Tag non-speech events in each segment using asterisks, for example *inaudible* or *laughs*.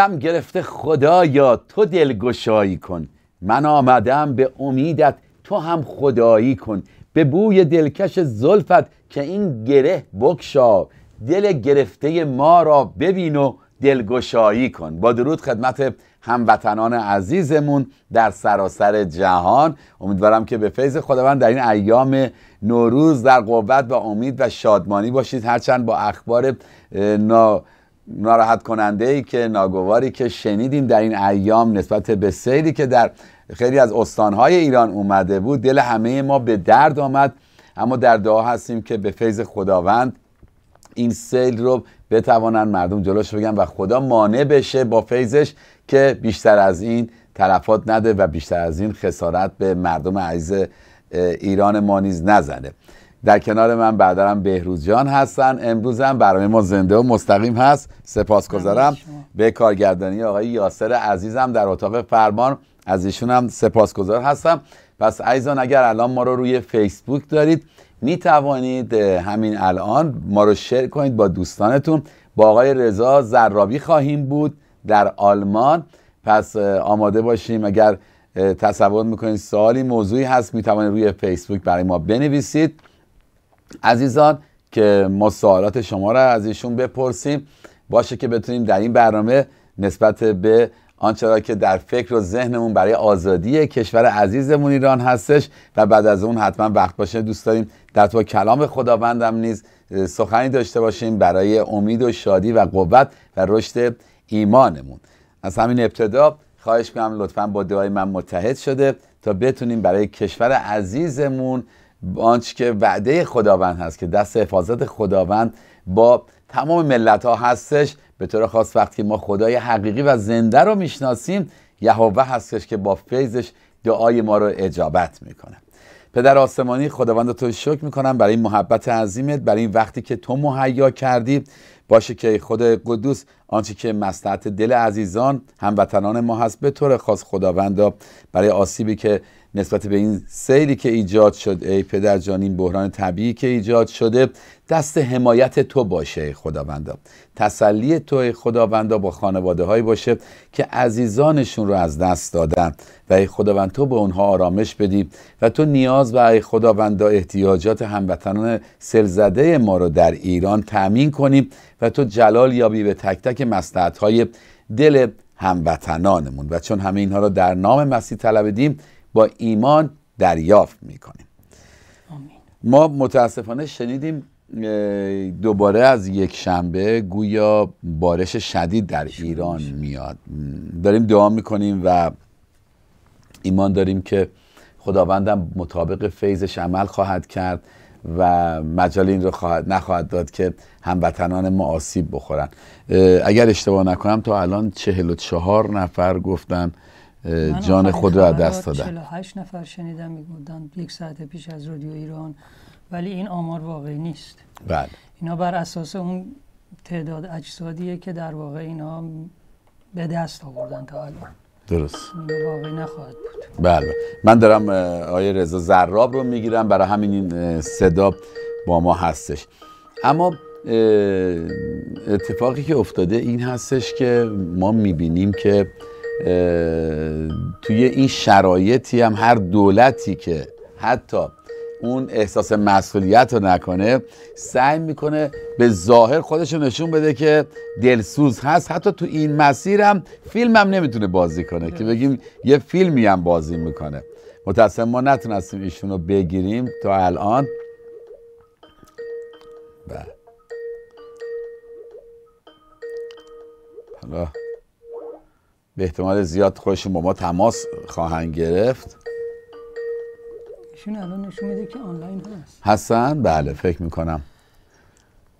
دلم گرفته خدایا تو دلگشایی کن. من آمدم به امیدت تو هم خدایی کن. به بوی دلکش زلفت که این گره بکشا دل گرفته ما را ببین و دلگشایی کن. با درود خدمت هموطنان عزیزمون در سراسر جهان. امیدوارم که به فیض خداوند در این ایام نوروز در قوت و امید و شادمانی باشید. هرچند با اخبار نا ناراحت کننده ای که ناگواری که شنیدیم در این ایام نسبت به سیلی که در خیلی از استانهای ایران اومده بود دل همه ما به درد آمد. اما در دعا هستیم که به فیض خداوند این سیل رو بتوانن مردم جلوش بگن و خدا مانع بشه با فیضش که بیشتر از این تلفات نده و بیشتر از این خسارت به مردم عزیز ایران ما نیز نزنه. در کنار من برادرم بهروز جان هستن. امروز هم برای ما زنده و مستقیم هست. سپاسگزارم. به کارگردانی آقای یاسر عزیزم در اتاق فرمان. از ایشون هم سپاسگزار هستم. پس عزیزان اگر الان ما رو روی فیسبوک دارید می توانید همین الان ما رو شیر کنید با دوستانتون. با آقای رضا زرابی خواهیم بود در آلمان. پس آماده باشیم. اگر تصور می‌کنید سوالی موضوعی هست می توانید روی فیسبوک برای ما بنویسید. عزیزان که ما سوالات شما را از ایشون بپرسیم. باشه که بتونیم در این برنامه نسبت به آنچه را که در فکر و ذهنمون برای آزادی کشور عزیزمون ایران هستش و بعد از اون حتما وقت باشه. دوست داریم در تو کلام خداوندم نیز سخنی داشته باشیم برای امید و شادی و قوت و رشد ایمانمون. از همین ابتدا خواهش می‌کنم لطفا با دعای من متحد شده تا بتونیم برای کشور عزیزمون آنچه که وعده خداوند هست که دست حفاظت خداوند با تمام ملت ها هستش به طور خاص وقتی ما خدای حقیقی و زنده رو می‌شناسیم یهوه هستش که با فیضش دعای ما رو اجابت می‌کنه. پدر آسمانی خداوند تو شکر می‌کنم برای این محبت عظیمت برای این وقتی که تو مهیا کردی باشه که خود قدوس آنچه که مصلحت دل عزیزان هموطنان ما هست به طور خاص خداوندا برای آسیبی که نسبت به این سیلی که ایجاد شد ای پدر جان این بحران طبیعی که ایجاد شده دست حمایت تو باشه خداوندا. تسلی تو خداوندا با خانواده هایی باشه که عزیزانشون رو از دست دادن. و ای خداوند تو به اونها آرامش بدی و تو نیاز و ای خداوندا احتیاجات هموطنان سلزده ما رو در ایران تأمین کنیم و تو جلال یابی به تک تک مصلحت های دل هموطنانمون. و چون همه اینها رو در نام مسیح طلبیدیم با ایمان دریافت می‌کنیم. ما متاسفانه شنیدیم دوباره از یک شنبه گویا بارش شدید در ایران میاد. داریم دعا می‌کنیم و ایمان داریم که خداوندم مطابق فیضش عمل خواهد کرد و مجال این رو خواهد نخواهد داد که هموطنان ما آسیب بخورن. اگر اشتباه نکنم تا الان چهل و چهار نفر گفتن جان خود را دست دادن 48 نفر شنیدم می‌گفتن یک ساعت پیش از رادیو ایران ولی این آمار واقعی نیست. بله. اینا بر اساس اون تعداد اجسادیه که در واقع اینا به دست آوردن تا الان. درست. واقعی نخواهد بود. بله. من دارم آیه رضا زراب رو می‌گیرم. برای همین این صدا با ما هستش. اما اتفاقی که افتاده این هستش که ما می‌بینیم که توی این شرایطی هم هر دولتی که حتی اون احساس مسئولیت رو نکنه سعی می‌کنه به ظاهر خودش نشون بده که دلسوز هست. حتی تو این مسیر هم فیلم هم نمی‌تونه بازی کنه که بگیم یه فیلمی هم بازی می‌کنه. متاسم ما نتونستیم ایشون رو بگیریم تا الان. بله. حالا به احتمال زیاد خودشون با ما تماس خواهند گرفت. ایشون الان نشون میده که آنلاین هست. هستن؟ بله فکر می‌کنم.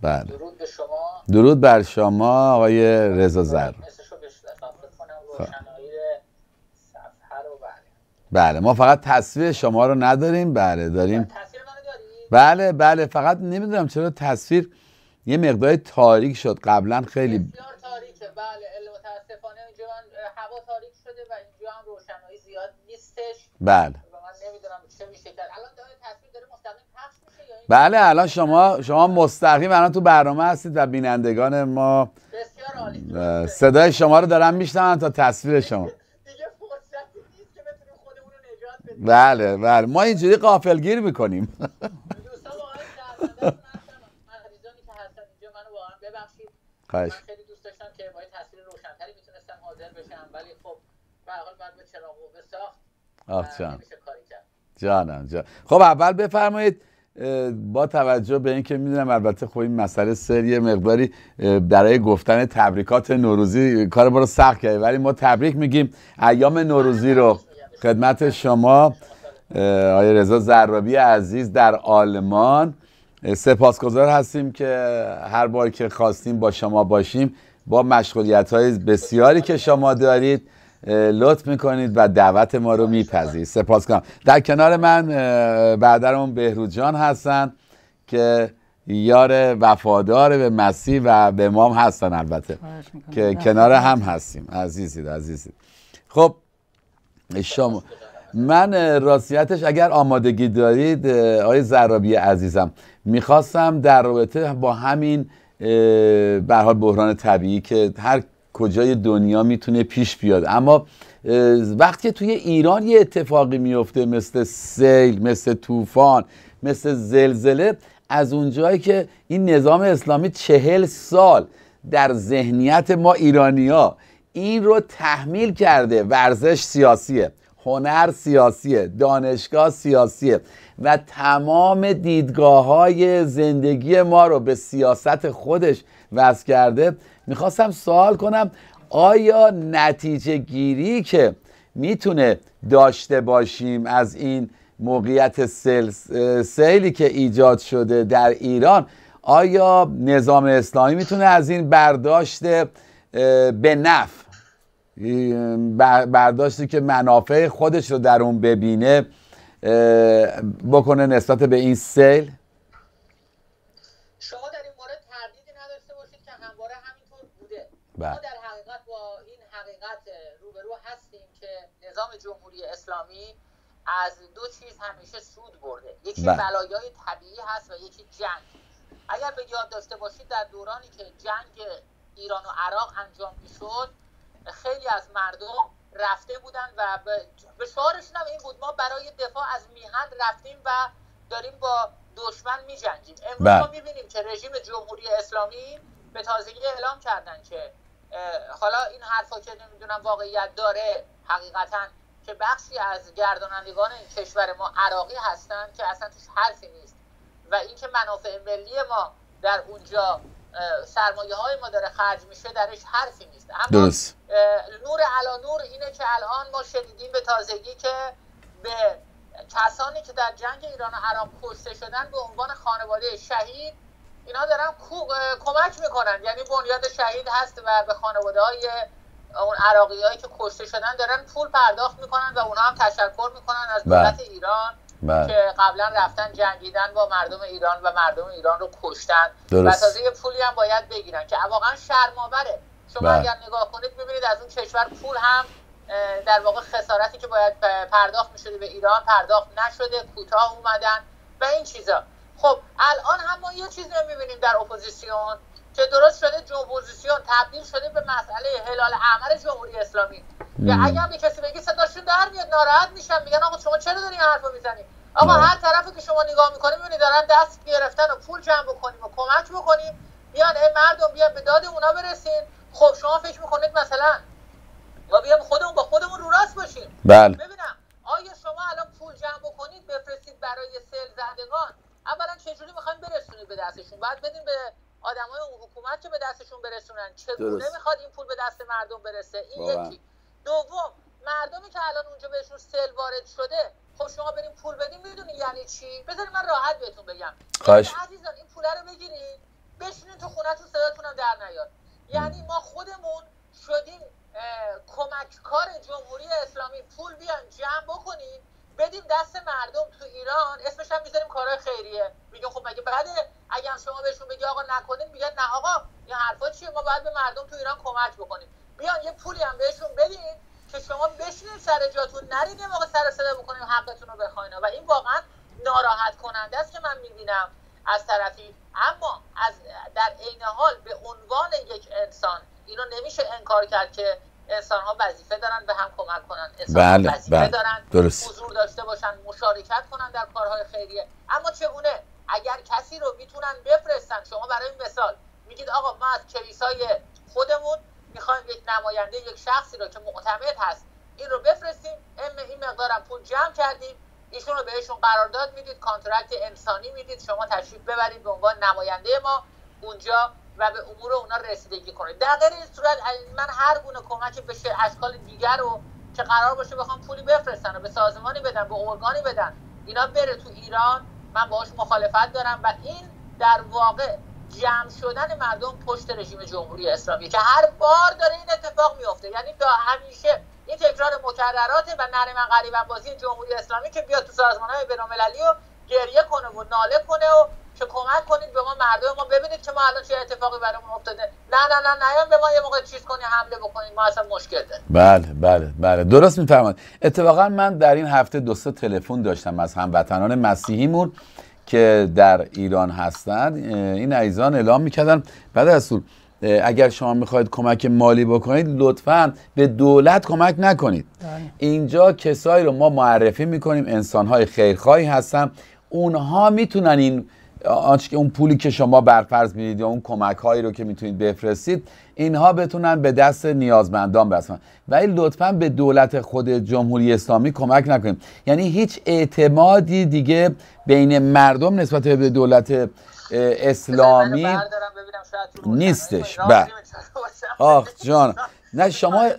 بله. درود به شما. درود بر شما آقای رضا زر. بله. بله ما فقط تصویر شما رو نداریم. بله داریم. تصویر منو داری؟ بله بله فقط نمی‌دونم چرا تصویر یه مقدار تاریک شد. قبلا خیلی بسیار تاریکه بله ال- متاسفانه اینجا من اه، هوا تاریک شده و اینجا هم روشنایی زیاد نیستش بله و من نمی‌دونم چه میشه کرد الان داره تصویر داره مستقیم پخش میشه یا این بله الان شما شما مستقیم الان تو برنامه هستید و بینندگان ما صدای شما رو دارن میشنون تا تصویر شما. بله بله. ما اینجوری قافلگیر می‌کنیم. دوستان واقعا شرمنده هستم. مریضانی که هستن اینجا منو واقعا ببخشید خواهش من خیلی دوست داشتم که با یه تصویر روشنتری می‌تونستم حاضر بشم ولی خب به هر حال باید به چراغ قوه ساخت آخ جان. جانم جان. خب اول بفرمایید با توجه به اینکه می‌دونم البته خب این مسئله سری مقداری برای گفتن تبریکات نوروزی کار ما رو سخت کرده ولی ما تبریک میگیم. ایام نوروزی رو خدمت شما آقای رضا زرابی عزیز در آلمان. سپاسگزار هستیم که هر بار که خواستیم با شما باشیم با مشغولیت های بسیاری که شما دارید. لطف می‌کنید و دعوت ما رو میپذیرید. سپاس کنم. در کنار من برادرمون بهروز جان هستن که یار وفادار به مسیح و به ما هم هستن البته. که کنار. هم هستیم. عزیزید عزیزید. خب شما من راستیتش اگر آمادگی دارید آقای زرابی عزیزم می‌خواستم در رابطه با همین اه، به هر حال بحران طبیعی که هر کجای دنیا می‌تونه پیش بیاد. اما وقتی توی ایران یه اتفاقی میفته مثل سیل مثل طوفان مثل زلزله از اونجایی که این نظام اسلامی چهل سال در ذهنیت ما ایرانیا این رو تحمیل کرده. ورزش سیاسیه هنر سیاسیه دانشگاه سیاسیه و تمام دیدگاه های زندگی ما رو به سیاست خودش وضع کرده. می‌خواستم سوال کنم آیا نتیجه گیری که می‌تونه داشته باشیم از این موقعیت سیل سیلی که ایجاد شده در ایران آیا نظام اسلامی می‌تونه از این برداشت به نفع برداشتی که منافع خودش رو در اون ببینه بکنه نسبت به این سیل شما در این مورد تردیدی نداشته باشید که همواره همینطور بوده بله. ما در حقیقت با این حقیقت روبرو هستیم که نظام جمهوری اسلامی از دو چیز همیشه سود برده یکی بله. بلایای طبیعی هست و یکی جنگ اگر به یاد داشته باشید در دورانی که جنگ ایران و عراق انجام می‌شد خیلی از مردم رفته بودن و به- شعارشون هم این بود ما برای دفاع از میهن رفتیم و داریم با دشمن میجنگیم امروز بله. ما می‌بینیم که رژیم جمهوری اسلامی به تازگی اعلام کردن که حالا این حرفا که نمی‌دونم واقعیت داره حقیقتا که بخشی از گردانندگان این کشور ما عراقی هستن که اصلا توش حرفی نیست. و اینکه منافع ملی ما در اونجا سرمایه های ما داره خرج میشه درش حرفی نیست. اما درست. نور علا نور اینه که الان ما شنیدیم به تازگی که به کسانی که در جنگ ایران و عراق کشته شدن به عنوان خانواده شهید اینا دارن کمک می‌کنن یعنی بنیاد شهید هست و به خانواده های اون عراقی هایی که کشته شدن دارن پول پرداخت می‌کنن و اونا هم تشکر می‌کنن از بله. دولت ایران بله که قبلا رفتن جنگیدن با مردم ایران و مردم ایران رو کشتن درست. و تازه یه پولی هم باید بگیرن که واقعا شرم‌آوره شما بله. اگر نگاه کنید می‌بینید از اون کشور پول هم در واقع خسارتی که باید پرداخت می‌شده به ایران پرداخت نشده کوتاه اومدن و این چیزا خب الان هم ما یه چیزی رو می‌بینیم در اپوزیسیون که درست شده جمهوریسیون تبدیل شده به مسئله هلال احمر جمهوری اسلامی. یا اگر به کسی بگی صداشون در میاد ناراحت میشن میگن آقا شما چرا داری حرفو می‌زنی؟ آقا هر طرفی که شما نگاه می‌کنی می‌بینی دارن دست گرفتن و پول جمع بکنیم و کمک بکنیم. بیان ای مردم بیان به داد اونا برسین. خب شما فکر می‌کنید مثلا ما بیام خودمون با خودمون رو راست باشیم؟ بله. ببینم. آیا شما الان پول جمع بکنید بفرستید برای سیل زدگان؟ اولا چجوری می‌خواین برسونید به دستشون؟ بعد بدین به آدمای اون حکومت که به دستشون برسونن. چگونه درست. می‌خواد این پول به دست مردم برسه؟ این واقعا. یکی. دوم مردمی که الان اونجا بهشون سیل وارد شده خب شما بریم پول بدین می‌دونی یعنی چی؟ بذارید من راحت بهتون بگم. خواهش. عزیزان این پول رو بگیرید بشینین تو خونتون صداتون هم در نیاد. یعنی ما خودمون شدیم اه، کمککار جمهوری اسلامی. پول بیان جمع بکنیم بدیم دست مردم تو ایران اسمش هم می‌ذاریم کارهای خیریه. میگه خب مگه بعده اگر شما بهشون بگی آقا نکنید میگن نه آقا این حرفا چیه؟ ما باید به مردم تو ایران کمک بکنیم. بیان یه پولی هم بهشون بدین که شما بشینید سر جاتون نرید موقع سر صدا بکنیم حقتون رو بخواین. و این واقعا ناراحت کننده است که من می‌بینم از طرفی. اما از در عین حال به عنوان یک انسان اینو نمیشه انکار کرد که انسان ها وظیفه دارن به هم کمک کنن. انسان بله، وظیفه بله. دارن درست. حضور داشته باشن مشارکت کنن در کارهای خیریه. اما چگونه؟ اگر کسی رو می‌تونن بفرستن شما برای مثال میگید آقا ما از کلیسای خودمون می‌خوایم یک نماینده یک شخصی رو که معتمد هست این رو بفرستیم. ام این مقدارم پول جمع کردیم. ایشون رو بهشون قرارداد می‌دید contract انسانی می‌دید. شما تشریف ببرید به عنوان نماینده ما. اونجا و به امور اونا رسیدگی کنید در غیر این صورت من هر گونه کمکی به اشکال دیگر رو که قرار باشه بخوام پولی بفرستن و به سازمانی بدن به ارگانی بدن اینا بره تو ایران من باهاش مخالفت دارم و این در واقع جمع شدن مردم پشت رژیم جمهوری اسلامی که هر بار داره این اتفاق میفته یعنی تا همیشه این تکرار مکرراته و ننه من غریبم بازی جمهوری اسلامی که بیاد تو سازمان های بینالمللی و گریه کنه و ناله کنه و که کمک کنید به ما مردم ما ببینید که ما الان چه اتفاقی برامون افتاده. نه نه نه نیام به ما یه موقع چیز کنی حمله بکنید ما اصلا مشکل داریم. بله بله بله. درست میفرمایید. اتفاقا من در این هفته دو سه تلفن داشتم از هموطنان مسیحیمون که در ایران هستند. این عزیزان اعلام می‌کردن بعد از اگر شما می‌خواید کمک مالی بکنید لطفا به دولت کمک نکنید. بله. اینجا کسایی رو ما معرفی می‌کنیم انسانهای خیرخواهی هستن. اونها می‌تونن این آنچه که اون پولی که شما برفرض می‌دید یا اون کمک هایی رو که می‌تونید بفرستید اینها بتونن به دست نیازمندان برسن ولی لطفا به دولت خود جمهوری اسلامی کمک نکنیم یعنی هیچ اعتمادی دیگه بین مردم نسبت به دولت اسلامی نیستش. بله. آخ جان نه *laughs* شما نباشم.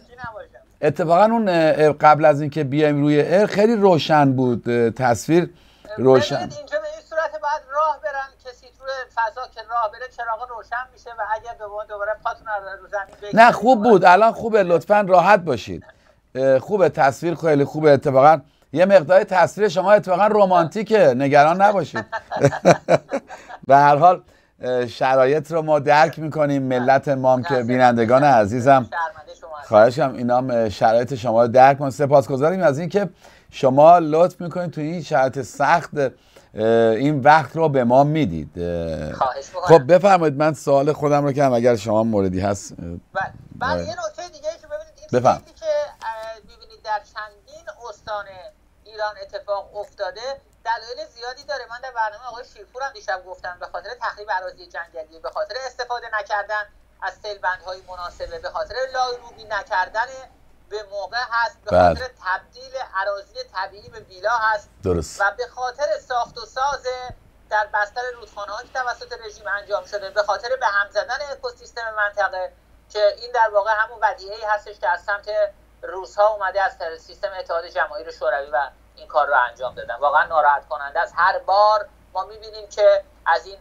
اتفاقا اون قبل از اینکه بیایم روی ار خیلی روشن بود تصویر روشن ببینید اینجا به این صورت باید راه برن کسی تو فضا که راه بره چراغ روشن میشه و اگر دوباره دوباره پاتون رو زمین نه خوب بود. الان خوبه. لطفا راحت باشید. خوبه تصویر. خیلی خوبه. اتفاقا یه مقدار تصویر شما اتفاقا رمانتیکه. نگران نباشید. *laughs* به هر حال شرایط رو ما درک می‌کنیم. ملت ما که بینندگان عزیزم. هستید. خواهشم اینا شرایط شما رو درک کن سپاسگزاریم از اینکه شما لطف می‌کنید تو این شرایط سخت این وقت رو به ما می‌دید. خب بفرمایید من سوال خودم رو کنم اگر شما موردی هست اه، بعد آره. یه نکته دیگه که ببینید این بفهم. که می‌بینید در چندین استان ایران اتفاق افتاده دلایل زیادی داره من در برنامه آقای شیرپور هم دیشب گفتم به خاطر تخریب اراضی جنگلی به خاطر استفاده نکردن از سیلبندهای مناسبه به خاطر لایروبی نکردن به موقع هست به بله. خاطر تبدیل اراضی طبیعی به ویلا هست درست. و به خاطر ساخت و ساز در بستر رودخانه که توسط رژیم انجام شده به خاطر به هم زدن اکوسیستم منطقه که این در واقع همون ودیعه ای هستش که از سمت روس ها اومده از سیستم اتحاد جماهیر شوروی و این کار رو انجام دادن. واقعا ناراحت کننده است. هر بار ما می‌بینیم که از این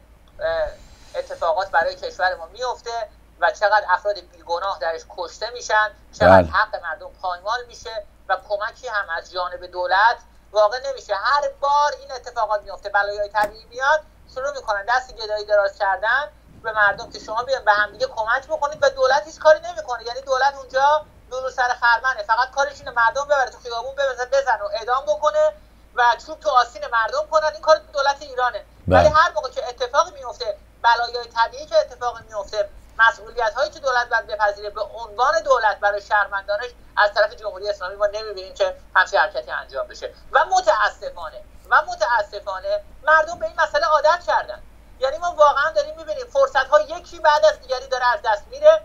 اتفاقات برای کشور ما میفته و چقدر افراد بیگناه درش کشته میشن چقدر بله. حق مردم پایمال میشه و کمکی هم از جانب دولت واقع نمیشه. هر بار این اتفاقات میفته بلایای طبیعی میاد شروع می‌کنن دست گدایی دراز کردن به مردم که شما بیان به همدیگه کمک بکنید و دولت هیچ کاری نمی‌کنه. یعنی دولت اونجا دور سر خرمنه. فقط کارش اینه مردم ببره تو خیابون بزن بزن و اعدام بکنه و چوب تو آسین مردم کنن. این کار دولت ایرانه. ولی هر موقع که اتفاقی میفته بلایای طبیعی که اتفاقی میفته مسئولیت هایی که دولت باید بپذیره. به عنوان دولت برای شهروندانش از طرف جمهوری اسلامی ما نمی‌بینیم که همچین حرکتی انجام بشه. و متاسفانه و متاسفانه مردم به این مسئله عادت کردن. یعنی ما واقعا داریم می‌بینیم فرصت ها یکی بعد از دیگری داره از دست میره.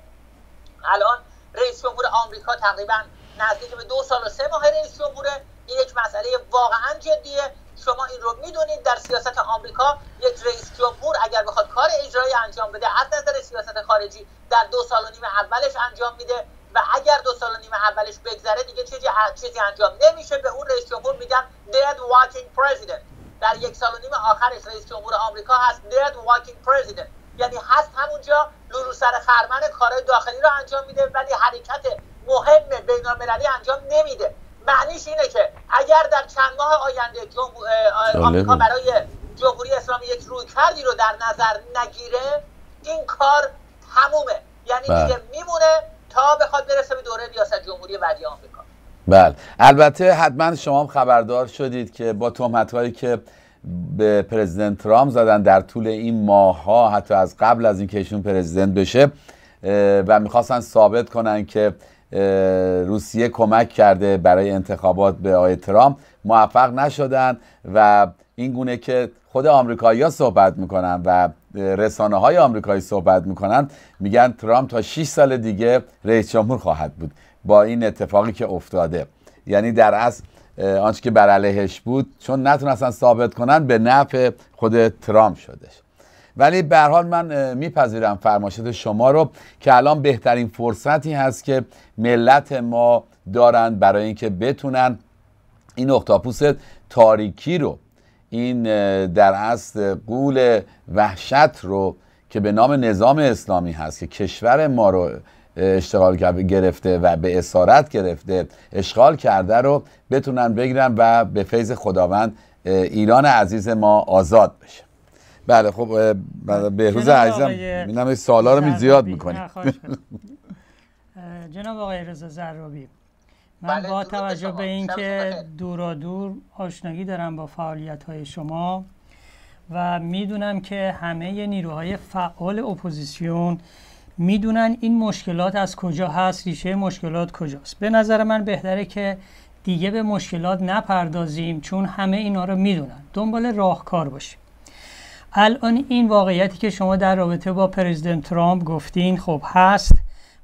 الان رئیس جمهور آمریکا تقریبا نزدیک به دو سال و سه ماه رئیس جمهوره. این یک مسئله واقعا جدیه. شما این رو می‌دونید. در سیاست آمریکا یک رئیس جمهور اگر بخواد کار اجرایی انجام بده از نظر سیاست خارجی در دو سال و نیم اولش انجام میده و اگر دو سال و نیم اولش بگذره دیگه چیزی چیزی انجام نمیشه. به اون رئیس جمهور میگن dead walking president. در یک سال و نیم آخرش رئیس جمهور آمریکا هست dead walking president. یعنی هست همونجا لولو سر خرمن کارهای داخلی رو انجام میده ولی حرکت مهم بین انجام نمیده. معنیش اینه که اگر در چند ماه آینده آمریکا برای جمهوری اسلامی یک روی کردی رو در نظر نگیره این کار تمومه. یعنی بله. دیگه میمونه تا بخواد برسه به دوره ریاست جمهوری بعدی آمریکا. بله. البته حتما شما هم خبردار شدید که با تهمت هایی که به پرزیدنت ترامپ زدن در طول این ماه ها حتی از قبل از اینکه ایشون پرزیدنت بشه و می‌خواستن ثابت کنن که روسیه کمک کرده برای انتخابات به آقای ترامپ. موفق نشدن و این گونه که خود آمریکایی‌ها صحبت می‌کنن و رسانه های آمریکایی صحبت می‌کنن میگن ترامپ تا 6 سال دیگه رئیس جمهور خواهد بود با این اتفاقی که افتاده. یعنی در اصل آنچه که بر علیهش بود چون نتونستن ثابت کنن به نفع خود ترامپ شدش. ولی به حال من میپذیرم فرمایشات شما رو که الان بهترین فرصتی هست که ملت ما دارند برای اینکه بتونن این اختاپوس تاریکی رو این در اصل قول وحشت رو که به نام نظام اسلامی هست که کشور ما رو اشتغال گرفته و به اسارت گرفته اشغال کرده رو بتونن بگیرن و به فیض خداوند ایران عزیز ما آزاد بشه. بله خب بهروز عزیزم می‌دونم سوالا رو می زیاد می‌کنیم جناب آقای رضا زرابی من بله، با توجه به اینکه دورا دور آشنایی دارم با فعالیت های شما و می‌دونم که همه نیروهای فعال اپوزیسیون می‌دونن این مشکلات از کجا هست ریشه مشکلات کجاست. به نظر من بهتره که دیگه به مشکلات نپردازیم چون همه اینا رو می‌دونن. دنبال راهکار باشیم. الان این واقعیتی که شما در رابطه با پرزیدنت ترامپ گفتین خب هست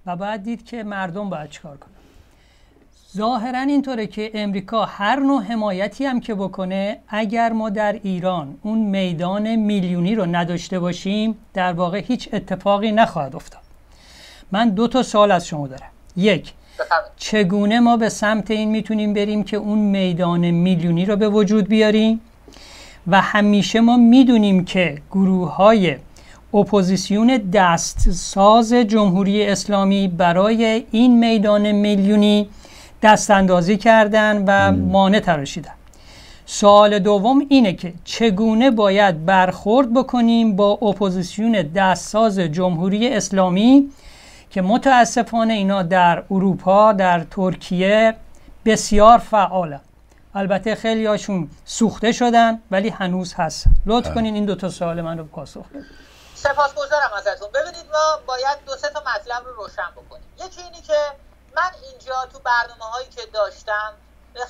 و باید دید که مردم باید چیکار کنن. ظاهرا اینطوره که امریکا هر نوع حمایتی هم که بکنه اگر ما در ایران اون میدان میلیونی رو نداشته باشیم در واقع هیچ اتفاقی نخواهد افتاد. من دو تا سوال از شما دارم. یک چگونه ما به سمت این می‌تونیم بریم که اون میدان میلیونی رو به وجود بیاریم؟ و همیشه ما می‌دونیم که گروه های اپوزیسیون دستساز جمهوری اسلامی برای این میدان میلیونی دست اندازی کردن و مانع تراشیدن. سوال دوم اینه که چگونه باید برخورد بکنیم با اپوزیسیون دستساز جمهوری اسلامی که متاسفانه اینا در اروپا در ترکیه بسیار فعالن البته خیلی هاشون سوخته شدن ولی هنوز هست. لطف بله. کنین این دو تا سوال من رو پاسخ بدید سپاسگزارم ازتون. ببینید ما باید دو سه تا مطلب رو روشن بکنیم. یکی اینی که من اینجا تو برنامه هایی که داشتم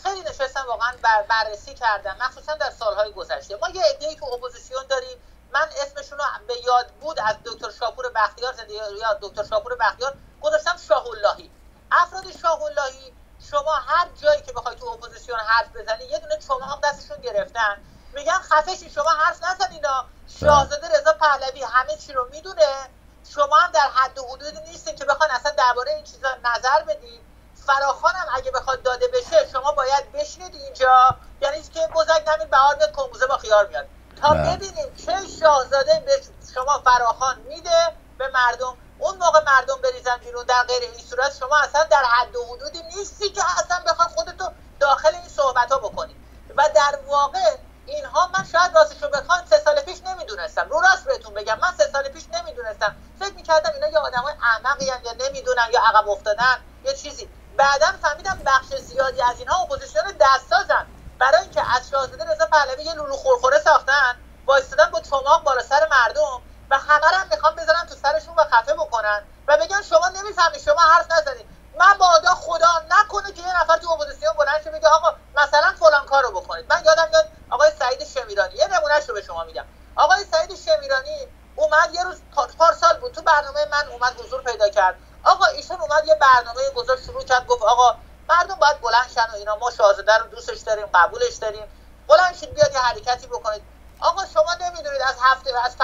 خیلی نشستم واقعا بر بررسی کردم مخصوصا در سالهای گذشته. ما یه عده‌ای تو اپوزیسیون داریم. من اسمشون رو به یاد بود از دکتر شاپور بختیار یا دکتر شاپور بختیار گذاشتم شاه اللهی افراد شاه اللهی شما هر جایی که بخوای تو اپوزیسیون حرف بزنی یه دونه هم دستشون گرفتن. میگن خفشی شما حرف نزن اینا شاهزاده رضا پهلوی همه چی رو می‌دونه. شما هم در حد و حدودی نیستین که بخوان اصلا درباره این چیزا نظر بدید فراخان هم اگه بخواد داده بشه شما باید بشینید اینجا. یعنی که بزک نمیر بهار میاد کمبزه با خیار میاد تا ببینیم چه شاهزاده به شما فراخوان میده به مردم اون موقع مردم بریزن بیرون در غیر این صورت شما اصلا در حد و حدودی نیستی که اصلا بخواد خودتو داخل این صحبت ها بکنی. و در واقع اینها من شاید راستش رو بخوام سه سال پیش نمی‌دونستم. رو راست بهتون بگم من سه سال پیش نمی‌دونستم. فکر می‌کردم اینا یا های احمقی یا نمی‌دونن یا عقب افتادن یه چیزی. بعدا فهمیدم بخش زیادی از اینها اپوزیسیون دست‌سازن برای اینکه از شاهزاده رضا پهلوی یه لولو خورخوره ساختن وایستادن با چماق بالا سر مردم. و هم می‌خوان بزنن تو سرشون و خفه بکنن. و بگن شما نمی‌فهمید شما حرف نزنید. مبادا خدا نکنه که یه نفر تو اپوزیسیون بلند شه بگه آقا مثلا فلان کارو بکنید. من یادم میاد آقای سعید شمیرانی یه نمونهش رو به شما میگم آقای سعید شمیرانی اومد یه روز پارسال بود. تو برنامه من اومد حضور پیدا کرد. آقا ایشون اومد یه برنامه گذاشت شروع کرد گفت آقا مردم باید بلند شن و اینا ما شاهزاده رو دوستش داریم قبولش داریم. بلند شید بیاد یه حرکتی بکنید. آقا شما نمی‌دونید از هفته از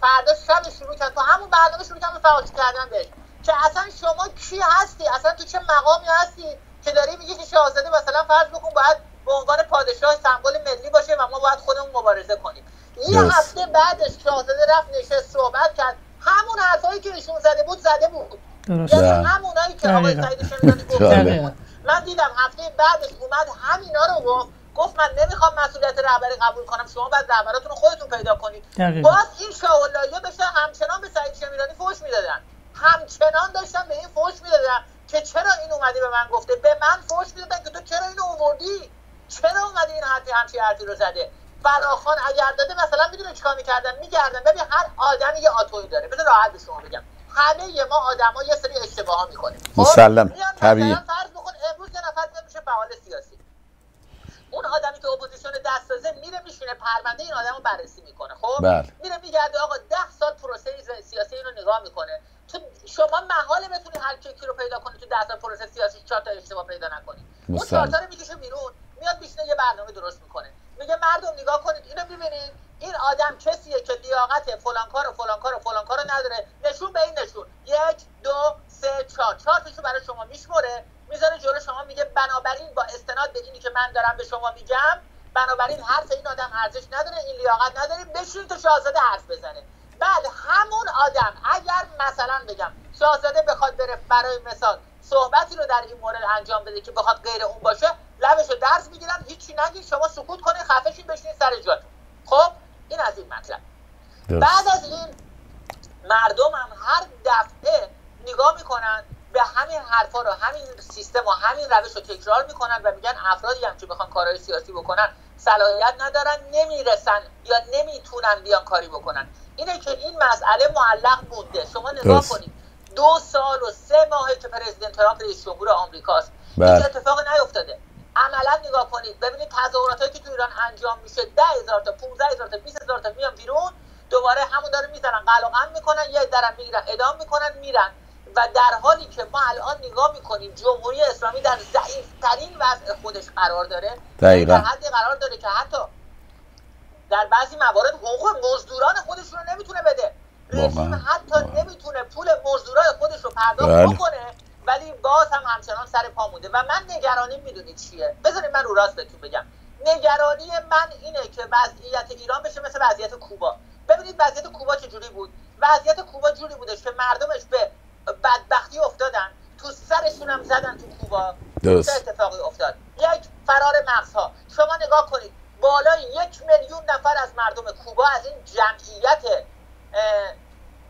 فردا شب شروع کرد. تو همون برنامه شروع کرد فعالیت کردن بهش. که اصلا شما کی هستی؟ اصلا تو چه مقامی هستی که داری میگی که شاهزاده مثلا فرض بکن باید به عنوان پادشاه سمبل ملی باشه و ما باید خودمون مبارزه کنیم. یه هفته بعدش شاهزاده رفت نشست صحبت کرد. همون حرفایی که ایشون زده بود زده بود. یعنی همونایی که آقای سعید شمیرانی من دیدم هفته بعدش اومد همینا رو گفت. گفت من نمی‌خوام مسئولیت رهبری قبول کنم. شما بعد رهبراتون خودتون پیدا کنید. باز این شاه داشتن همچنان به سعید شمیرانی فوش می‌دادن. همچنان داشتن به این فوش می‌دادن که چرا این اومدی به من گفته به من فوش می‌دادن که تو چرا اینو اووردی؟ چرا اومدی این حرفی همچی حرفی رو زده؟ فراخان اگر داده مثلا می‌دونه چیکار می‌کردن؟ میگردن. ببین هر آدمی یه آتوی داره. بذار راحت به شما بگم. همه ما آدما یه سری اشتباه ها می‌کنیم. خب؟ مسلم. طبیعی فرض بکن امروز یه نفر میشه فعال سیاسی اون آدمی که اپوزیسیون دست سازه میره میشینه پرونده این آدمو بررسی می‌کنه خب؟ بله. میره میگرده آقا ده سال پروسه سیاسی اینو نگاه می‌کنه. تو شما محاله بتونی هر کی رو پیدا کنی تو ده سال پروسه سیاسی چهار تا اشتباه پیدا نکنی. اون چهار تا رو می‌کشه بیرون میاد میشینه یه برنامه درست می‌کنه. میگه مردم نگاه کنید اینو ببینید این آدم کسیه که لیاقت فلان کار و فلان کار و فلان کار نداره. نشون به این نشون. یک دو سه چهار. چهار تاشو برای شما میشمره می‌ذاره جلو شما میگه بنابراین با استناد به اینی که من دارم به شما میگم بنابراین حرف این آدم ارزش نداره این لیاقت نداره بشین تا شاهزاده حرف بزنه. بعد همون آدم اگر مثلا بگم شاهزاده بخواد بره برای مثال صحبتی رو در این مورد انجام بده که بخواد غیر اون باشه لبشو درس می‌گیرن هیچی نگی شما سکوت کنید خفشین بشین سر جاتون خب؟ این از این مطلب. بعد از این مردم هم هر دفعه نگاه می‌کنن به همین حرفا رو همین سیستم و همین روش رو تکرار می‌کنن و میگن افرادی هم که بخوان کارهای سیاسی بکنن صلاحیت ندارن نمی‌رسن یا نمی‌تونن بیان کاری بکنن. اینه که این مسئله معلق بوده. شما نگاه کنید دو سال و سه ماهه که پرزیدنت ترامپ رئیس جمهور آمریکاست. هیچ بله. اتفاق نیفتاده. عملا نگاه کنید ببینید تظاهراتی که تو ایران انجام میشه ده هزار تا 15 هزار تا 20 هزار تا میان بیرون دوباره همون داره می‌زنن قلقم می‌کنن یه درم می‌گیرن ادام می‌کنن میرن. و در حالی که ما الان نگاه می‌کنیم جمهوری اسلامی در ضعیف ترین وضع خودش قرار داره. دقیقا. در حدی قرار داره که حتی در بعضی موارد حقوق مزدوران خودش رو نمی‌تونه بده. رژیم حتی نمی‌تونه پول مزدورای خودش رو پرداخت بله. بکنه ولی باز هم همچنان سر پا مونده. و من نگرانی می‌دونید چیه؟ بذارید من رو راست بهتون بگم. نگرانی من اینه که وضعیت ایران بشه مثل وضعیت کوبا. ببینید وضعیت کوبا چجوری بود؟ وضعیت کوبا جوری بودش که مردمش به بدبختی افتادن. تو سرشون هم زدن تو کوبا. درست. اتفاقی افتاد؟ یک فرار مغزها. شما نگاه کنید. بالای یک میلیون نفر از مردم کوبا از این جمعیت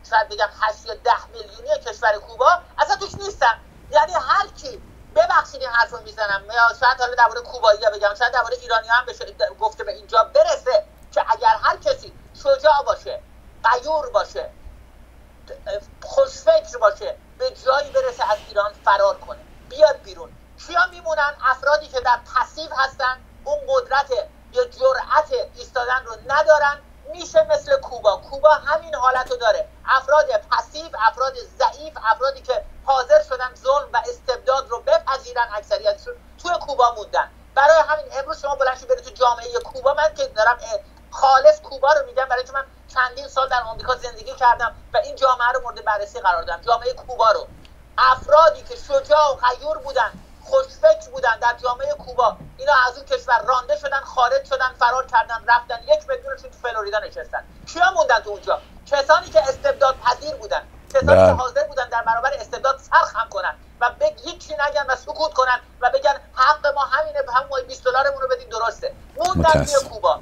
شاید بگم 8 یا 10 میلیونی کشور کوبا اصلا توش نیستن. یعنی هر کی ببخشید این حرف رو می‌زنم. یا شاید حالا درباره کوبایی بگم. شاید درباره ایرانی هم بشه گفته به اینجا برسه. که اگر هر کسی شجاع باشه قیور باشه خوشفکر باشه به جایی برسه از ایران فرار کنه. بیاد بیرون. کیا میمونن؟ افرادی که در پسیو هستن اون قدرت یا جرأت ایستادن رو ندارن. میشه مثل کوبا. کوبا همین حالت رو داره. افراد پسیو افراد ضعیف افرادی که حاضر شدن ظلم و استبداد رو بپذیرن اکثریتشون توی کوبا موندن. برای همین امروز شما بلند برید تو جامعه کوبا. من که دارم خالص کوبا رو میگم. برای که من چندین سال در آمریکا زندگی کردم و این جامعه رو مورد بررسی قرار دادم. جامعه کوبا رو. افرادی که شجاع و غیور بودن خوشفکر بودن در جامعه کوبا اینا از اون کشور رانده شدن خارج شدن فرار کردن رفتن یک میلیونشون تو فلوریدا نشستن. کیا موندن تو اونجا؟ کسانی که استبداد پذیر بودن. کسانی که بله. حاضر بودن در برابر استبداد سر خم کنن و بگ هیچی نگن و سکوت کنن و بگن حق ما همینه هم 20 دلارمون رو بدین درسته. موندن توی کوبا.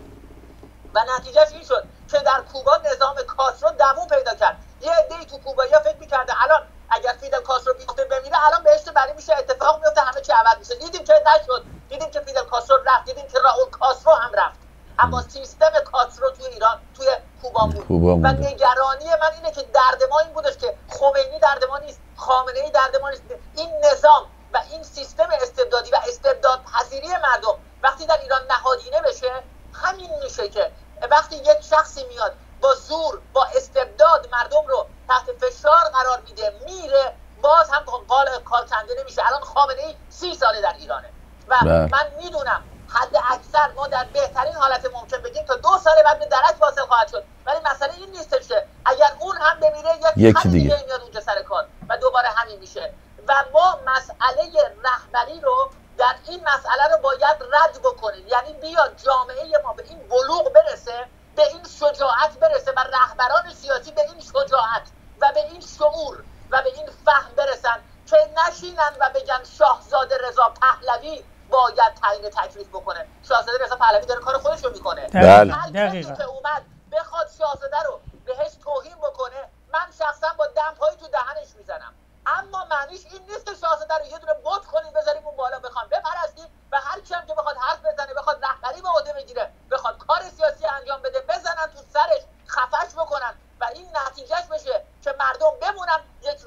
و نتیجهش این شد. که در کوبا نظام کاسترو دووم پیدا کرد. یه عده‌ای تو کوبا یا فکر می‌کرده الان اگر فیدل کاسترو بیفته بمیره الان بهش بری میشه اتفاق میفته همه چی عوض میشه. دیدیم که نشد. دیدیم که فیدل کاسترو رفت. دیدیم که راول کاسترو هم رفت. اما سیستم کاسترو توی ایران توی کوبا بود. و نگرانی من اینه که درد ما این بودش که خمینی درد ما نیست خامنه ای درد ما نیست. این نظام و این سیستم استبدادی و استبداد پذیری مردم وقتی در ایران نهادینه بشه همین میشه که وقتی یک شخصی میاد با زور با استبداد مردم رو تحت فشار قرار میده میره باز هم قال کال کنده نمیشه. الان خامنه ای سی ساله در ایرانه. و بله. من می‌دونم حد اکثر ما در بهترین حالت ممکن بگیم تا دو سال بعد به درک واصل خواهد شد. ولی مسئله این نیستش که اگر اون هم بمیره یک دیگه, دیگه میاد اونجا سر کار و دوباره همین میشه. و ما مسئله رهبری رو در این مسئله رو باید رد بکنیم یعنی بیا جامعه ما به این بلوغ برسه به این شجاعت برسه و رهبران سیاسی به این شجاعت و به این شعور و به این فهم برسن که نشینن و بگن شاهزاده رضا پهلوی باید تعیین تکلیف بکنه. شاهزاده رضا پهلوی داره کار خودش رو می‌کنه بله. که اومد بخواد شاهزاده رو بهش توهین بکنه من شخصا با دمپایی تو دهنش می‌زنم. اما معنیش این نیست که شاهزاده رو یه دونه بت کنید بذاریم اون بالا بخوام بپرستیم و هر کی هم که بخواد حرف بزنه بخواد رهبری به عهده بگیره بخواد کار سیاسی انجام بده بزنن تو سرش خفش بکنن و این نتیجهش بشه که مردم بمونن یک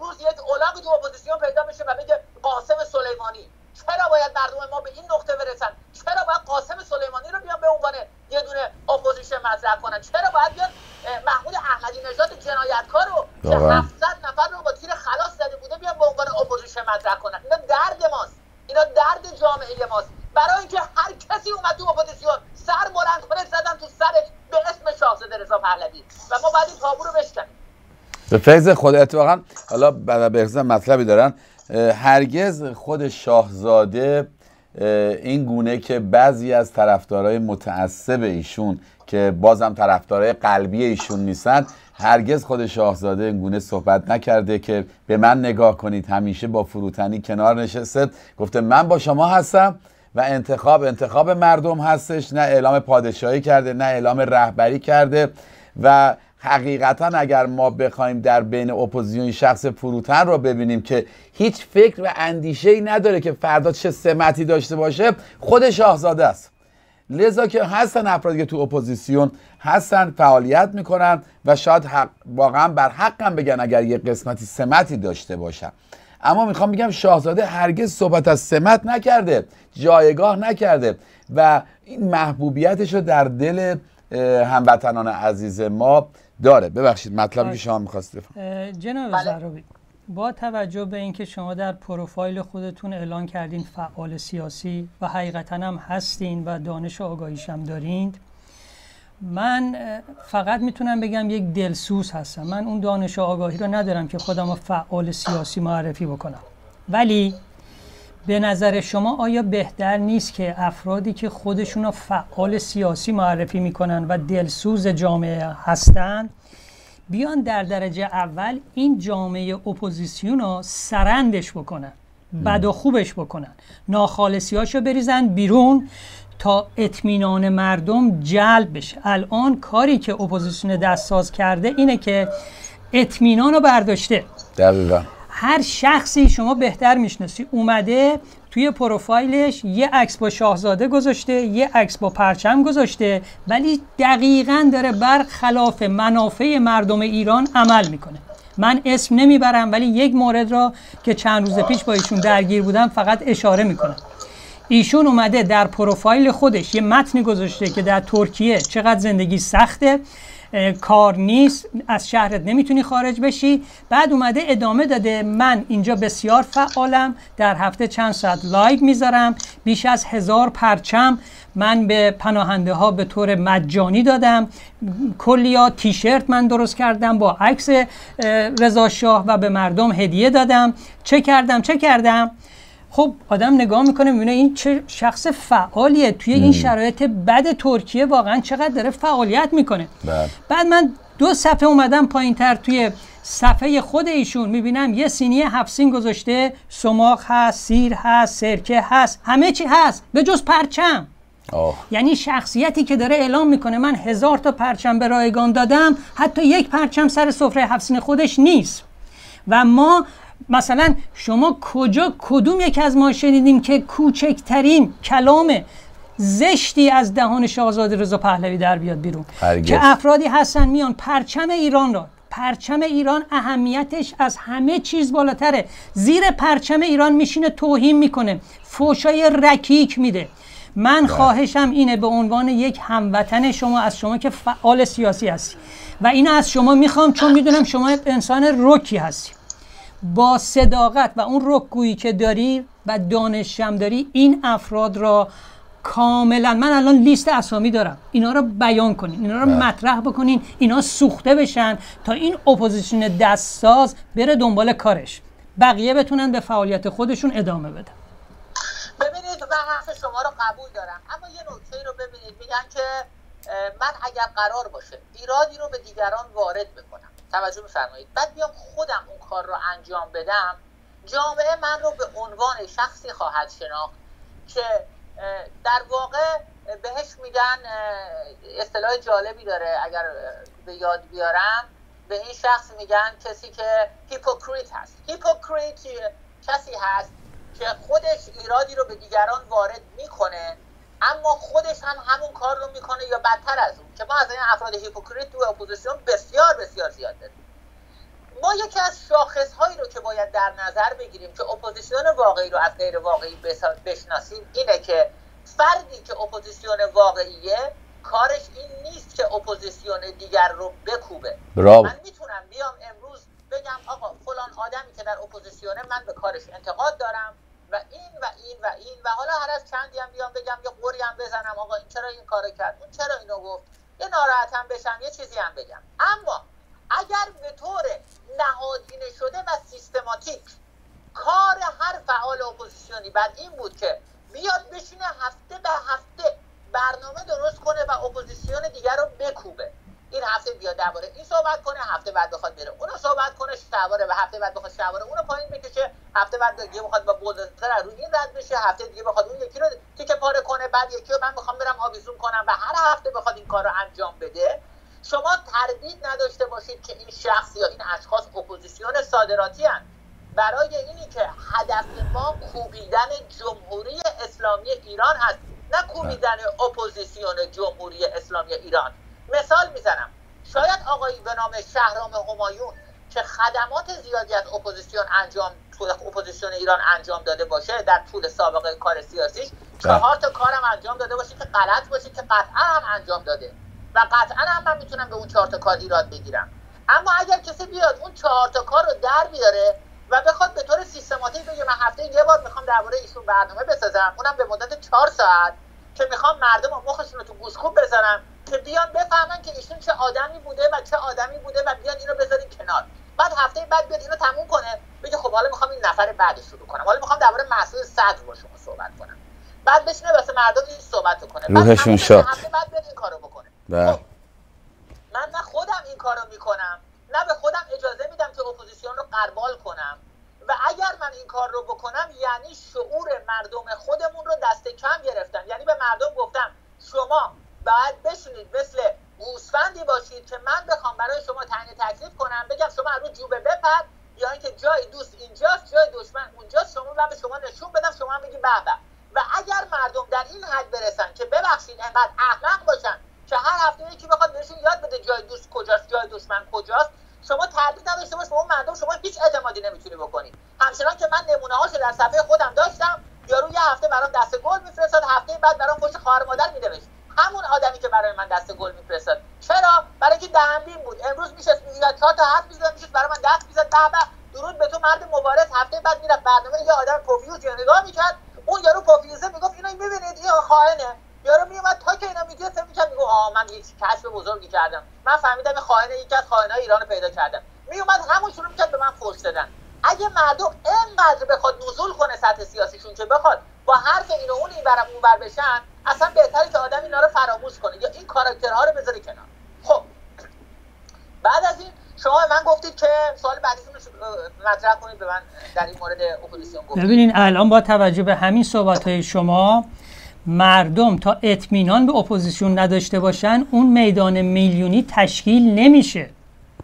اولاغی تو اپوزیسیون پیدا بشه و بگه قاسم سلیمانی. چرا باید مردم ما به این نقطه برسن؟ چرا باید قاسم سلیمانی رو بیان به عنوان یه دونه opposition مطرح کنن؟ چرا باید بیان محمود احمدی نژاد جنایتکار رو که 700 نفر رو با تیر خلاص زده بوده بیان به عنوان opposition مطرح کنن؟ اینا درد ماست. اینا درد جامعه ماست. برای اینکه هر کسی اومد تو اپوزیسیون سر بلند کنه زدن تو سرش به اسم شاهزاده رضا پهلوی. و ما باید این تابو رو بشکنیم. به فیض خود اتفاقا حالا به مطلبی دارن. هرگز خود شاهزاده این گونه که بعضی از طرفدارای متعصب ایشون که بازم طرفدارای قلبی ایشون نیستن هرگز خود شاهزاده این گونه صحبت نکرده که به من نگاه کنید همیشه با فروتنی کنار نشسته. گفته من با شما هستم و انتخاب انتخاب مردم هستش. نه اعلام پادشاهی کرده نه اعلام رهبری کرده و حقیقتا اگر ما بخوایم در بین اپوزیون شخص فروتن رو ببینیم که هیچ فکر و اندیشه ای نداره که فردا چه سمتی داشته باشه خود شاهزاده است. لذا که هستن افرادی که تو اپوزیسیون هستن فعالیت می‌کنن و شاید حق واقعا بر حقم بگن اگر یه قسمتی سمتی داشته باشن. اما می‌خوام بگم شاهزاده هرگز صحبت از سمت نکرده جایگاه نکرده و این محبوبیتش رو در دل هموطنان عزیز ما داره. ببخشید مطلبی که شما می‌خواست جناب بله. ضرابی با توجه به اینکه شما در پروفایل خودتون اعلان کردین فعال سیاسی و حقیقتا هم هستین و دانش آگاهیش هم دارین من فقط می‌تونم بگم یک دلسوز هستم. من اون دانش آگاهی رو ندارم که خودم فعال سیاسی معرفی بکنم. ولی به نظر شما آیا بهتر نیست که افرادی که خودشون رو فعال سیاسی معرفی می‌کنن و دلسوز جامعه هستند بیان در درجه اول این جامعه اپوزیسیون رو سرندش بکنن بد و خوبش بکنن ناخالصیاشو بریزن بیرون تا اطمینان مردم جلب بشه. الان کاری که اپوزیسیون دستساز کرده اینه که اطمینان رو برداشته. دقیقا. هر شخصی شما بهتر می‌شناسی. اومده توی پروفایلش یه عکس با شاهزاده گذاشته یه عکس با پرچم گذاشته ولی دقیقا داره برخلاف منافع مردم ایران عمل می‌کنه. من اسم نمی‌برم ولی یک مورد را که چند روز پیش با ایشون درگیر بودم فقط اشاره می‌کنم. ایشون اومده در پروفایل خودش یه متنی گذاشته که در ترکیه چقدر زندگی سخته. کار نیست از شهرت نمی‌تونی خارج بشی. بعد اومده ادامه داده من اینجا بسیار فعالم در هفته چند ساعت لایو می‌ذارم بیش از هزار پرچم من به پناهنده ها به طور مجانی دادم. کلی تیشرت من درست کردم با عکس رضا شاه و به مردم هدیه دادم. چه کردم؟ چه کردم؟ خب آدم نگاه می‌کنه می‌بینه این چه شخص فعالیه. توی این شرایط بد ترکیه واقعا چقدر داره فعالیت می‌کنه. بله. بعد من دو صفحه اومدم پایین تر توی صفحه خود ایشون می‌بینم یه سینی هفسین گذاشته. سماق هست سیر هست سرکه هست همه چی هست به جز پرچم. آه. یعنی شخصیتی که داره اعلام می‌کنه من هزار تا پرچم به رایگان دادم حتی یک پرچم سر سفره هفسین خودش نیست. و ما مثلا شما کجا کدوم یک از ما شنیدیم که کوچکترین کلام زشتی از دهان شاهزاده رضا پهلوی در بیاد بیرون؟ که افرادی هستن میان پرچم ایران را پرچم ایران اهمیتش از همه چیز بالاتره. زیر پرچم ایران میشینه توهین می‌کنه فوشای رکیک میده. من بله. خواهشم اینه به عنوان یک هموطن شما از شما که فعال سیاسی هستی. و اینو از شما می‌خوام چون می‌دونم شما انسان رکی هستی. با صداقت و اون رکگویی که داری و دانشم داری این افراد را کاملا من الان لیست اسامی دارم. اینا رو بیان کنین اینا رو بله. مطرح بکنین اینا سوخته بشن تا این اپوزیسیون دستساز بره دنبال کارش. بقیه بتونن به فعالیت خودشون ادامه بدن. ببینید من حرف شما رو قبول دارم. اما یه نکته رو ببینید. میگن که من اگر قرار باشه ایرادی رو به دیگران وارد بکنم. توجه بفرمایید بعد بیام خودم اون کار رو انجام بدم جامعه من رو به عنوان شخصی خواهد شناخت که در واقع بهش میگن اصطلاح جالبی داره اگر به یاد بیارم. به این شخص میگن کسی که hypocrite هست. hypocrite کسی هست که خودش ایرادی رو به دیگران وارد می‌کنه اما خودش هم همون کار رو می‌کنه یا بدتر از اون. که ما از این افراد hypocrite تو اپوزیسیون بسیار بسیار زیاد داریم. ما یکی از شاخص هایی رو که باید در نظر بگیریم که اپوزیسیون واقعی رو از غیر واقعی بشناسیم اینه که فردی که اپوزیسیون واقعیه کارش این نیست که اپوزیسیون دیگر رو بکوبه. براوو. من می‌تونم بیام امروز بگم آقا فلان آدمی که در اپوزیسیونه من به کارش انتقاد دارم. و این و این و این. و حالا هر از چندی هم بیام بگم یه غری هم بزنم. آقا این چرا این کارو کرد؟ اون چرا اینو گفت؟ یه ناراحتم بشم یه چیزی هم بگم. اما اگر به طور نهادینه شده و سیستماتیک کار هر فعال اپوزیسیونی بعد این بود که بیاد بشینه هفته به هفته برنامه درست کنه و اپوزیسیون دیگر رو بکوبه. این هفته بیاد درباره این صحبت کنه هفته بعد بخواد بره اونو صحبت کنه شباره و هفته بعد بخواد شباره اونو پایین بکشه هفته بعد دیگه بخواد با بولدوزر رو این رد بشه هفته دیگه بخواد اون یکی رو تیکه پاره کنه بعد یکی رو من می‌خوام برم آویزون کنم و هر هفته بخواد این کار رو انجام بده. شما تردید نداشته باشید که این شخص یا این اشخاص اپوزیسیون صادراتی هن. برای اینی که هدف ما کوبیدن جمهوری اسلامی ایران هست نه کوبیدن اپوزیسیون جمهوری اسلامی ایران. مثال می‌زنم. شاید آقایی به نام شهرام همایون که خدمات زیادی از اپوزیسیون انجام طول اپوزیسیون ایران انجام داده باشه در طول سابقه کار سیاسیش چهار تا کارم انجام داده باشه که غلط باشه که قطعا هم انجام داده. و قطعا هم من می‌تونم به اون چهار تا کار ایراد بگیرم. اما اگر کسی بیاد اون چهار تا کار رو در بیاره و بخواد به طور سیستماتیک بگه من هفته یه بار می‌خوام درباره ایشون برنامه بسازم اونم به مدت چهار ساعت که می‌خوام مردم و مخشون رو تو گوشتکوب بزنم که بیان بفهمن که ایشون چه آدمی بوده و چه آدمی بوده و بیان اینو بذارین کنار. بعد هفته بعد بیاد اینو تموم کنه بگه خب حالا می‌خوام این نفر بعدش شروع کنم. حالا می‌خوام درباره مسئول صدر با شما صحبت کنم. بعد بشینه واسه مردم این صحبت کنه. روحشون شاد. بعد بیاد این کارو بکنه. بله. خب من نه خودم این کارو می‌کنم نه به خودم اجازه میدم که اپوزیسیون رو قربال کنم. و اگر من این کار رو بکنم یعنی شعور مردم خودمون رو دست کم گرفتم. یعنی به مردم گفتم شما باید بشینید مثل گوسفندی باشید که من بخوام برای شما تعیین تکلیف کنم بگم شما رو جوبه بپر یا اینکه جای دوست اینجاست جای دشمن اونجاست شما من به شما نشون بدم شما هم بگی به و اگر مردم در این حد برسن که ببخشید انقدر احمق باشن که هر هفته یکی بخواد بهشون یاد بده جای دوست کجاست جای دشمن کجاست شما تردید نداشته باش اون مردم شما هیچ اعتمادی نمی‌تونی بکنی همچنان که من نمونه هاشو در صفحه خودم داشتم یارو یه هفته برام دست گل میفرستاد هفته بعد برام پشت خواهر مادر مینوشت. همون آدمی که برای من دست گل میفرستاد. چرا؟ برای اینکه دهنبین بود. امروز میشه یا چهار تا حرف می‌زد میشه برای من دست می‌زد. به درود به تو مرد مبارز هفته بعد می‌رفت برنامه. یه آدم پوفیوز یا نگاه می‌کرد. اون یارو پوفیوزه می‌گفت اینو می‌بینید؟ این خائنه. یارو میومد تا که اینا میگه فکر می‌کرد. میگه آ من یک کشف بزرگی کردم. من فهمیدم این خائن یکی از خائنای ایران پیدا کردم. میومد همون شروع می‌کرد به من فرش دادن. اگه مردم اینقدر بخواد نزول کنه سطح سیاسیشون که بخواد با حرف اینو اون این برم اون بر بشن اصلا بهتره که آدم اینا رو فراموش کنه یا این کاراکترها رو بذاره کنار. خب. بعد از این شما من گفتید که سوال بعدیتون رو مطرح کنید به من در این مورد اپوزیسیون گفتید. ببینین الان با توجه به همین صحبت های شما مردم تا اطمینان به اپوزیسیون نداشته باشن اون میدان میلیونی تشکیل نمیشه.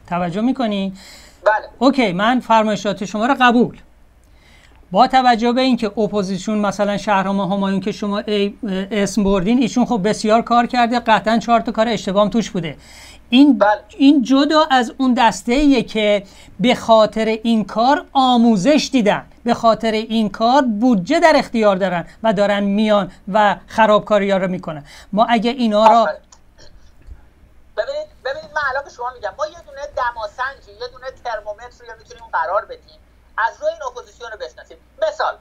توجه می‌کنی؟ بله. okay من فرمایشات شما رو قبول. با توجه به اینکه اپوزیسیون مثلا شهرام همایون که شما اسم بردین ایشون خب بسیار کار کرده. قطعا چهار تا کار اشتباه توش بوده. این بله. این جدا از اون دسته ایه که به خاطر این کار آموزش دیدن. به خاطر این کار بودجه در اختیار دارن و دارن میان و خرابکاری ها رو می‌کنن. ما اگه اینا را. ببینید ببینید من الان به شما میگم. ما یه دونه دماسنجی یه دونه ترمومتر رو می‌تونیم قرار بدیم. از روی این اپوزیسیون رو بشناسیم. مثال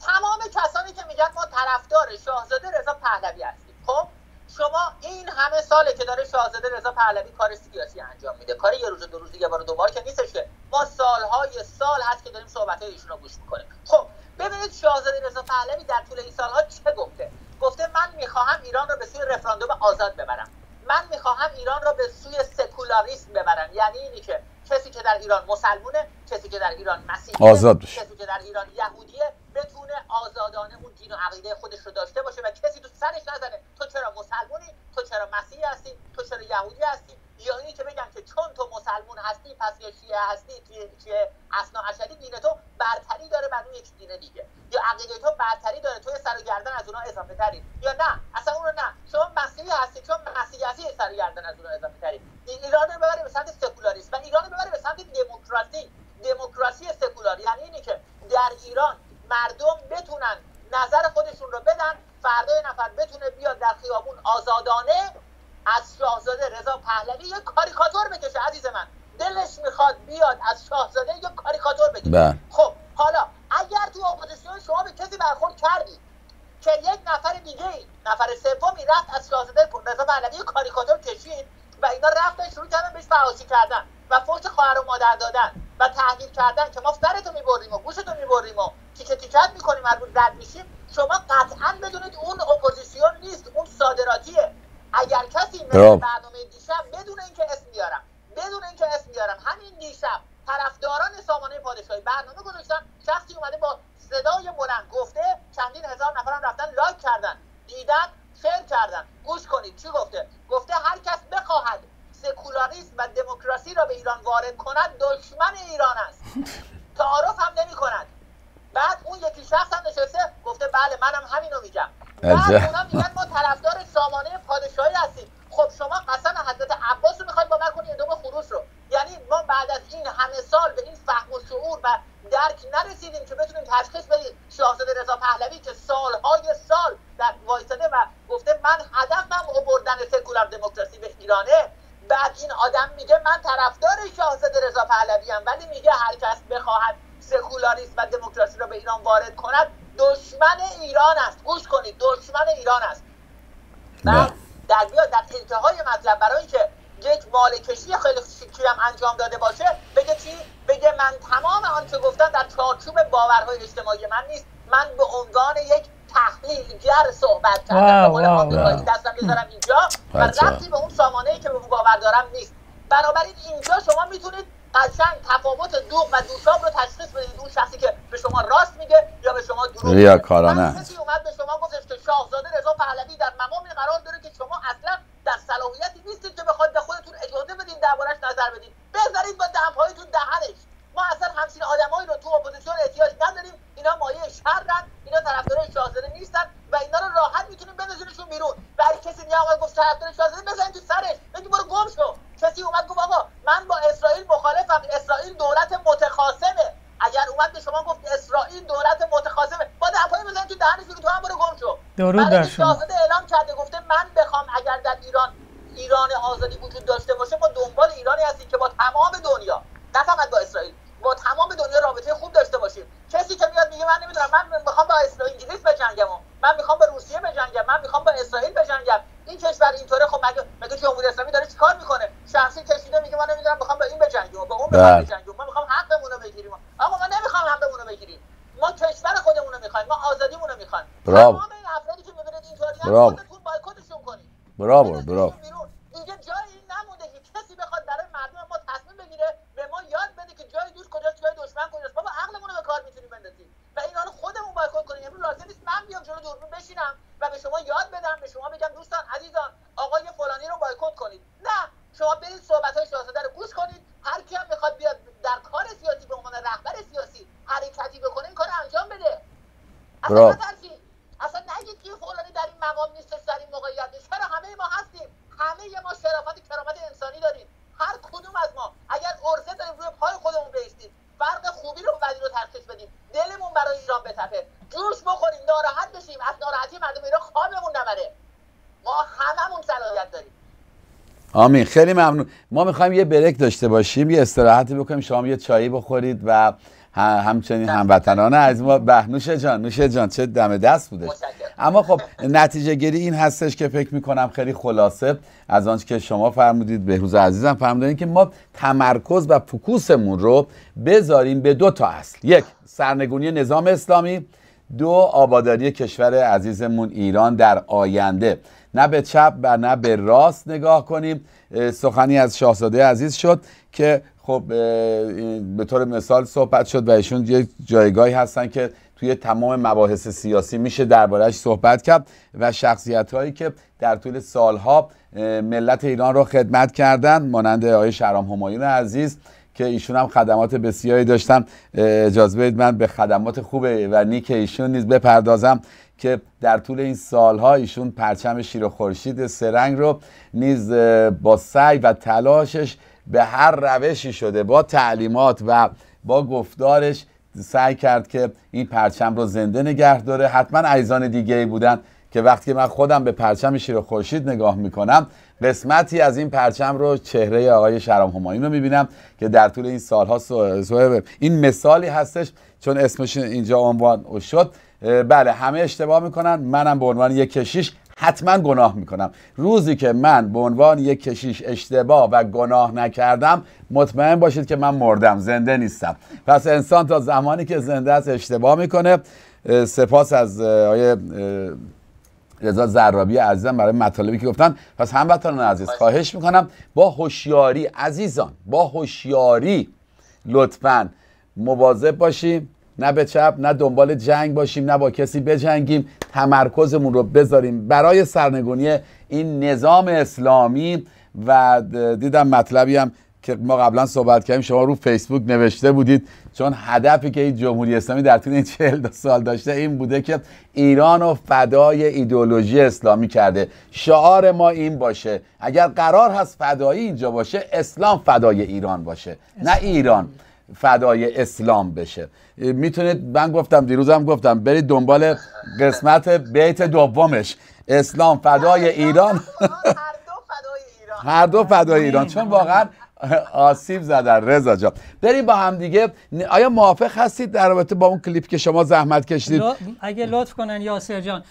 تمام کسانی که میگن ما طرفدار شاهزاده رضا پهلوی هستیم. خب شما این همه ساله که داره شاهزاده رضا پهلوی کار سیاسی انجام میده. کار یه روز دو روز یه بار دوبار که نیستش که ما سالهای سال هست که داریم صحبت ایشون رو گوش می‌کنیم. خب ببینید شاهزاده رضا پهلوی در طول این سالها چه گفته؟ گفته من می‌خواهم ایران رو به سوی رفراندوم آزاد ببرم. من می‌خواهم ایران را به سوی سکولاریسم ببرم. یعنی اینی که کسی که در ایران مسلمونه کسی که در ایران مسیحیه آزاد بشه. کسی که در ایران یهودیه بتونه آزادانه اون دین و عقیده خودش رو داشته باشه و کسی تو سرش نزنه. تو چرا مسلمونی؟ تو چرا مسیحی هستی؟ تو چرا یهودی هستی؟ یا که بگن که چون تو مسلمون هستی پس یا شیعه هستی توی چیه اسنا اشری دین تو برتری داره بر اون دین دیگه. یا عقیده تو برتری داره تو سر و گردن از اونها اضافه تری. یا نه اصلا اون رو نه. شما مسیحی هستی چون مسیحی هستی سر و گردن از اونها اضافه تری. ایران رو ببره به سمت سکولاریسم. و ایران رو ببره به سمت دموکراسی. دموکراسی سکولار. یعنی اینی که در ایران مردم بتونن نظر خودشون رو بدن فردا نفر بتونه بیاد در خیابون آزادانه از شاهزاده رضا پهلوی یه کاریکاتور بکشه عزیز من. دلش می‌خواد بیاد از شاهزاده یه کاریکاتور بکشه. بله. خب حالا اگر تو اپوزیسیون شما به کسی برخورد کردی که یک نفر دیگه نفر سومی رفت از شاهزاده رضا پهلوی یه کاریکاتور کشید و اینا رفتن شروع کردن بهش فحاشی کردن و فوش خواهر و مادر دادن و تحقیر کردن که ما سرتو می‌بریم و گوشتو می‌بریم و تیکه تیکت می‌کنیم هر روز رد میشیم. شما قطعا بدونید اون اپوزیسیون نیست اون صادراتیه اگر کسی مثل براوو. برنامه دیشب بدون اینکه اسم بیارم بدون اینکه اسم بیارم همین دیشب طرفداران سامانه پادشاهی برنامه گذاشتن شخصی اومده با صدای بلند گفته چندین هزار نفرم رفتن لایک کردن دیدن شیر کردن. گوش کنید چی گفته؟ گفته هر کس بخواهد سکولاریسم و دموکراسی را به ایران وارد کند دشمن ایران است. *laughs* تعارف هم نمی کند بعد اون یکی شخص هم نشسته گفته بله منم همینو میگم. عجب. میگن ما طرفدار سامانه پادشاهی هستیم. خب شما قسم حضرت عباس رو می‌خواید باور کنید دوم خروس رو. یعنی ما بعد از این همه سال به این فهم و شعور و درک نرسیدیم که بتونیم تشخیص بدیم شاهزاده رضا پهلوی که سالهای سال در وایساده و گفته من هدفم آوردن سکولار دموکراسی به ایرانه. بعد این آدم میگه من طرفدار شاهزاده رضا پهلوی ام ولی میگه هر کس بخواهد سکولاریسم و دموکراسی را به ایران وارد کند دشمن ایران است. گوش کنید دشمن ایران است. بعد در بیاد در انتهای مطلب برای اینکه یک مالکشی خیلی شیکی هم انجام داده باشه بگه چی؟ بگه من تمام آنچه گفتن در چارچوب باورهای اجتماعی من نیست. من به عنوان یک تحلیلگر صحبت کردم. به. دستم می‌ذارم اینجا. و. ربطی به اون سامانه ای که به باور دارم نیست. بنابراین اینجا شما می‌تونید قشنگ تفاوت دوغ و دوشاب رو تشخیص بدید. اون شخصی که به شما راست میگه یا به شما دروغ میگه. ریاکارانه کسی اومد به شما گفتش که شاهزاده رضا پهلوی در مقامی قرار داره که شما اصلا در صلاحیتی نیستید که بخواد به خودتون اجازه بدین دربارش نظر بدین. بذارید با دمپایی تو دهنش. ما اصلا همچین آدمایی رو تو اپوزیسیون احتیاج نداریم. اینا مایه شرن اینا طرفدارای شاهزاده نیستن و اینا رو راحت می‌تونیم بندازینشون بیرون. و هر کسی دیگه اومد گفت طرفدار شاهزاده بزنید تو سرش. بگی برو گم شو. کسی اومد گفت آقا من با اسرائیل مخالفم اسرائیل دولت متخاصمه. اگر اومد به شما گفت اسرائیل دولت متخاصمه با دمپایی بزنید تو دهنش بگی تو هم برو گم شو. درود برای بر شما. شاهزاده اعلام کرده گفته من بخوام اگر در ایران ایران آزادی وجود داشته باشه ما دنبال ایرانی هستیم که با تمام دنیا نه فقط با اسرائیل. با تمام دنیا رابطه خوب داشته باشیم. کسی که میاد میگه من نمی‌دونم من می‌خوام با اسرائیل انگلیس بجنگم من می‌خوام با روسیه بجنگم من می‌خوام با اسرائیل بجنگم. این کشور اینطوره خب مگه مگه جمهوری اسلامی داره چیکار می‌کنه؟ شخصی کشیده میگه من نمی‌دونم می‌خوام با این بجنگم با اون بله. بجنگم. ما می‌خوام حقمون رو بگیریم. آقا ما نمی‌خوام حقمون رو بگیریم. ما کشور خودمون رو می‌خوایم ما آزادیمون رو می‌خوایم. براو. تمام این افرادی که می‌بینید اینطوری براو. خودتون بایکوتشون کنید. براو بیرون. دیگه جایی نمونده که کسی بخواد جای دشمن کجاست؟ بابا عقلمون رو به کار می‌تونیم بندازیم و اینا رو خودمون بایکوت کنیم. امروز لازم نیست من بیام جلو دوربین بشینم و به شما یاد بدم به شما بگم دوستان عزیزان آقای فلانی رو بایکوت کنید. نه شما برید صحبت های شاهزاده رو گوش کنید. هر کی هم می‌خواد بیاد در کار سیاسی به عنوان رهبر سیاسی حرکتی بکنه این کار انجام بده. اصلا اصلا نگید که فلانی در این مقام نیست در این موقعیت نیست. چرا؟ همه ما هستیم. همه ما شرافت آمین خیلی ممنون. ما می‌خوایم یه بریک داشته باشیم یه استراحتی بکنیم شما یه چایی بخورید و همچنین هموطنان از ما بهنوش جان نوش جان چه دم دست بوده. اما خب نتیجه گیری این هستش که فکر می‌کنم خیلی خلاصه از آنچه که شما فرمودید. بهروز عزیزم فرمودید که ما تمرکز و فکوسمون رو بذاریم به دو تا اصل. یک سرنگونی نظام اسلامی. دو آباداری کشور عزیزمون ایران در آینده. نه به چپ و نه به راست نگاه کنیم. سخنی از شاهزاده عزیز شد که خب به طور مثال صحبت شد و ایشون یه جایگاهی هستن که توی تمام مباحث سیاسی میشه دربارهش صحبت کرد و شخصیت هایی که در طول سالها ملت ایران رو خدمت کردن مانند آقای شهرام همایون عزیز که ایشون هم خدمات بسیاری داشتن. اجازه بدید من به خدمات خوب و نیک ایشون نیز بپردازم. که در طول این سالها ایشون پرچم شیر و خورشید سرنگ رو نیز با سعی و تلاشش به هر روشی شده با تعلیمات و با گفتارش سعی کرد که این پرچم رو زنده نگه داره. حتما عیزان دیگه ای بودن که وقتی من خودم به پرچم شیر خورشید نگاه می‌کنم قسمتی از این پرچم رو چهره آقای شرام همایون رو می‌بینم که در طول این سالها سو... این مثالی هستش چون اسمش اینجا عنوان شد. بله همه اشتباه می‌کنن. منم به عنوان یک کشیش حتما گناه می‌کنم. روزی که من به عنوان یک کشیش اشتباه و گناه نکردم مطمئن باشید که من مردم زنده نیستم. پس انسان تا زمانی که زنده است اشتباه می‌کنه. سپاس از آیه رضا زرابی عزیزم برای مطالبی که گفتن. پس هموطنان عزیز خواهش می‌کنم با هوشیاری عزیزان با هوشیاری لطفا مواظب باشیم نه به چپ نه دنبال جنگ باشیم نه با کسی بجنگیم. تمرکزمون رو بذاریم برای سرنگونی این نظام اسلامی و دیدم مطلبی هم که ما قبلا صحبت کردیم شما رو فیسبوک نوشته بودید. چون هدفی که این جمهوری اسلامی در طول این چهل سال داشته این بوده که ایران رو فدای ایدولوژی اسلامی کرده. شعار ما این باشه. اگر قرار هست فدایی اینجا باشه اسلام فدای ایران باشه نه ایران. فدای اسلام بشه. می‌تونید من گفتم دیروزم گفتم برید دنبال قسمت بیت دومش. اسلام فدای ایران. *laughs* هر دو فدای ایران. چون واقعا آسیب زدن رضا جان. بریم با هم دیگه. آیا موافق هستید در رابطه با اون کلیپ که شما زحمت کشیدید؟ اگه لطف کنن یاسر جان.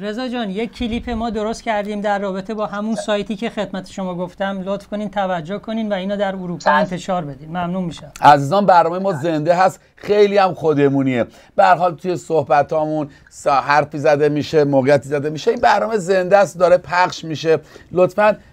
رضا جان یک کلیپ ما درست کردیم در رابطه با همون سایتی که خدمت شما گفتم. لطف کنین توجه کنین و اینو در اروپا انتشار بدین. ممنون میشم. عزیزان برنامه ما زنده هست. خیلی هم خودمونیه. به حال توی صحبتامون حرفی زده میشه موقعیتی زده میشه. این برنامه زنده است داره پخش میشه. لطفاً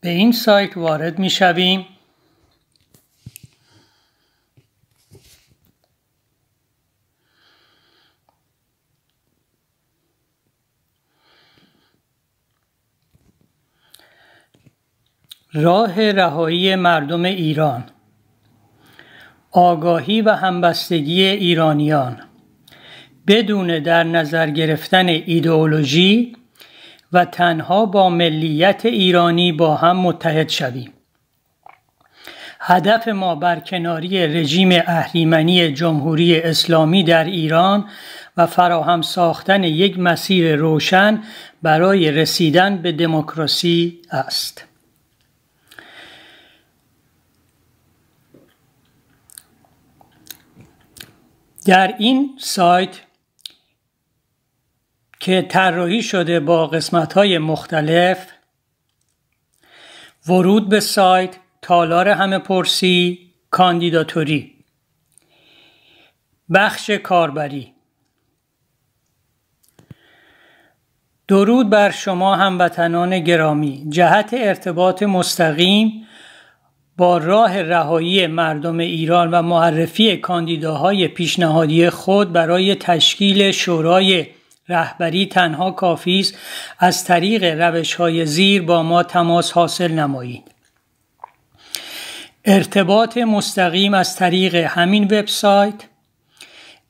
به این سایت وارد می شویم راه رهایی مردم ایران. آگاهی و همبستگی ایرانیان. بدون در نظر گرفتن ایدئولوژی و تنها با ملیت ایرانی با هم متحد شویم. هدف ما برکناری رژیم اهریمنی جمهوری اسلامی در ایران و فراهم ساختن یک مسیر روشن برای رسیدن به دموکراسی است. در این سایت که طراحی شده با قسمت های مختلف ورود به سایت تالار همه پرسی کاندیداتوری. بخش کاربری. درود بر شما هموطنان گرامی. جهت ارتباط مستقیم با راه رهایی مردم ایران و معرفی کاندیداهای پیشنهادی خود برای تشکیل شورای رهبری تنها کافی است. از طریق روش های زیر با ما تماس حاصل نمایید. ارتباط مستقیم از طریق همین وبسایت.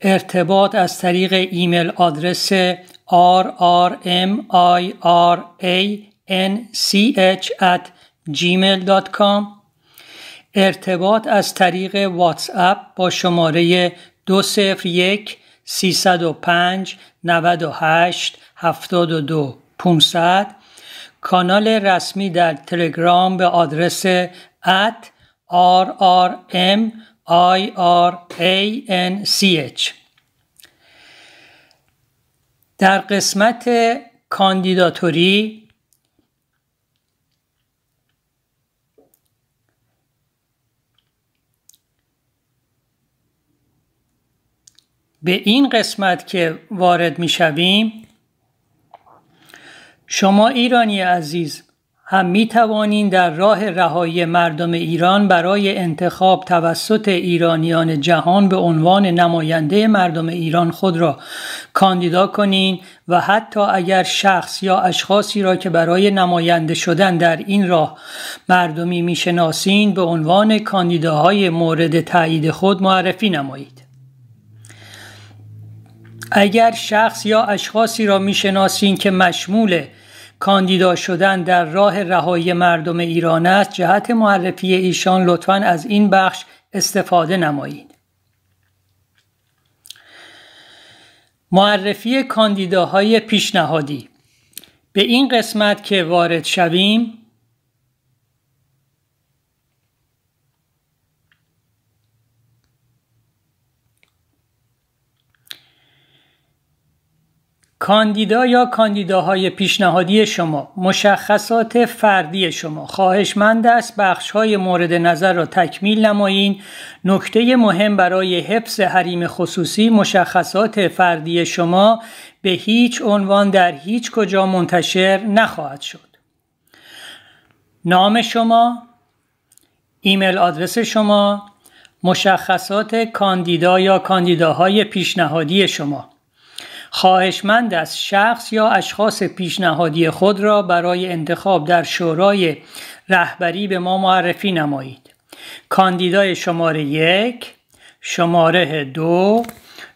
ارتباط از طریق ایمیل آدرس rrmiranch@gmail.com ارتباط از طریق واتس اپ با شماره 201 305 98 72 500 کانال رسمی در تلگرام به آدرس ات RRMIRANCH در قسمت کاندیداتوری به این قسمت که وارد می شویم شما ایرانی عزیز هم می توانین در راه رهایی مردم ایران برای انتخاب توسط ایرانیان جهان به عنوان نماینده مردم ایران خود را کاندیدا کنین و حتی اگر شخص یا اشخاصی را که برای نماینده شدن در این راه مردمی می‌شناسین به عنوان کاندیداهای مورد تایید خود معرفی نمایید. اگر شخص یا اشخاصی را می‌شناسین که مشمول کاندیدا شدن در راه رهایی مردم ایران است جهت معرفی ایشان لطفا از این بخش استفاده نمایید. معرفی کاندیداهای پیشنهادی به این قسمت که وارد شویم کاندیدا یا کاندیداهای پیشنهادی شما مشخصات فردی شما. خواهشمند است بخش های مورد نظر را تکمیل نمایین. نکته مهم برای حفظ حریم خصوصی مشخصات فردی شما به هیچ عنوان در هیچ کجا منتشر نخواهد شد. نام شما ایمیل آدرس شما مشخصات کاندیدا یا کاندیداهای پیشنهادی شما. خواهشمند از شخص یا اشخاص پیشنهادی خود را برای انتخاب در شورای رهبری به ما معرفی نمایید. کاندیدای شماره یک شماره دو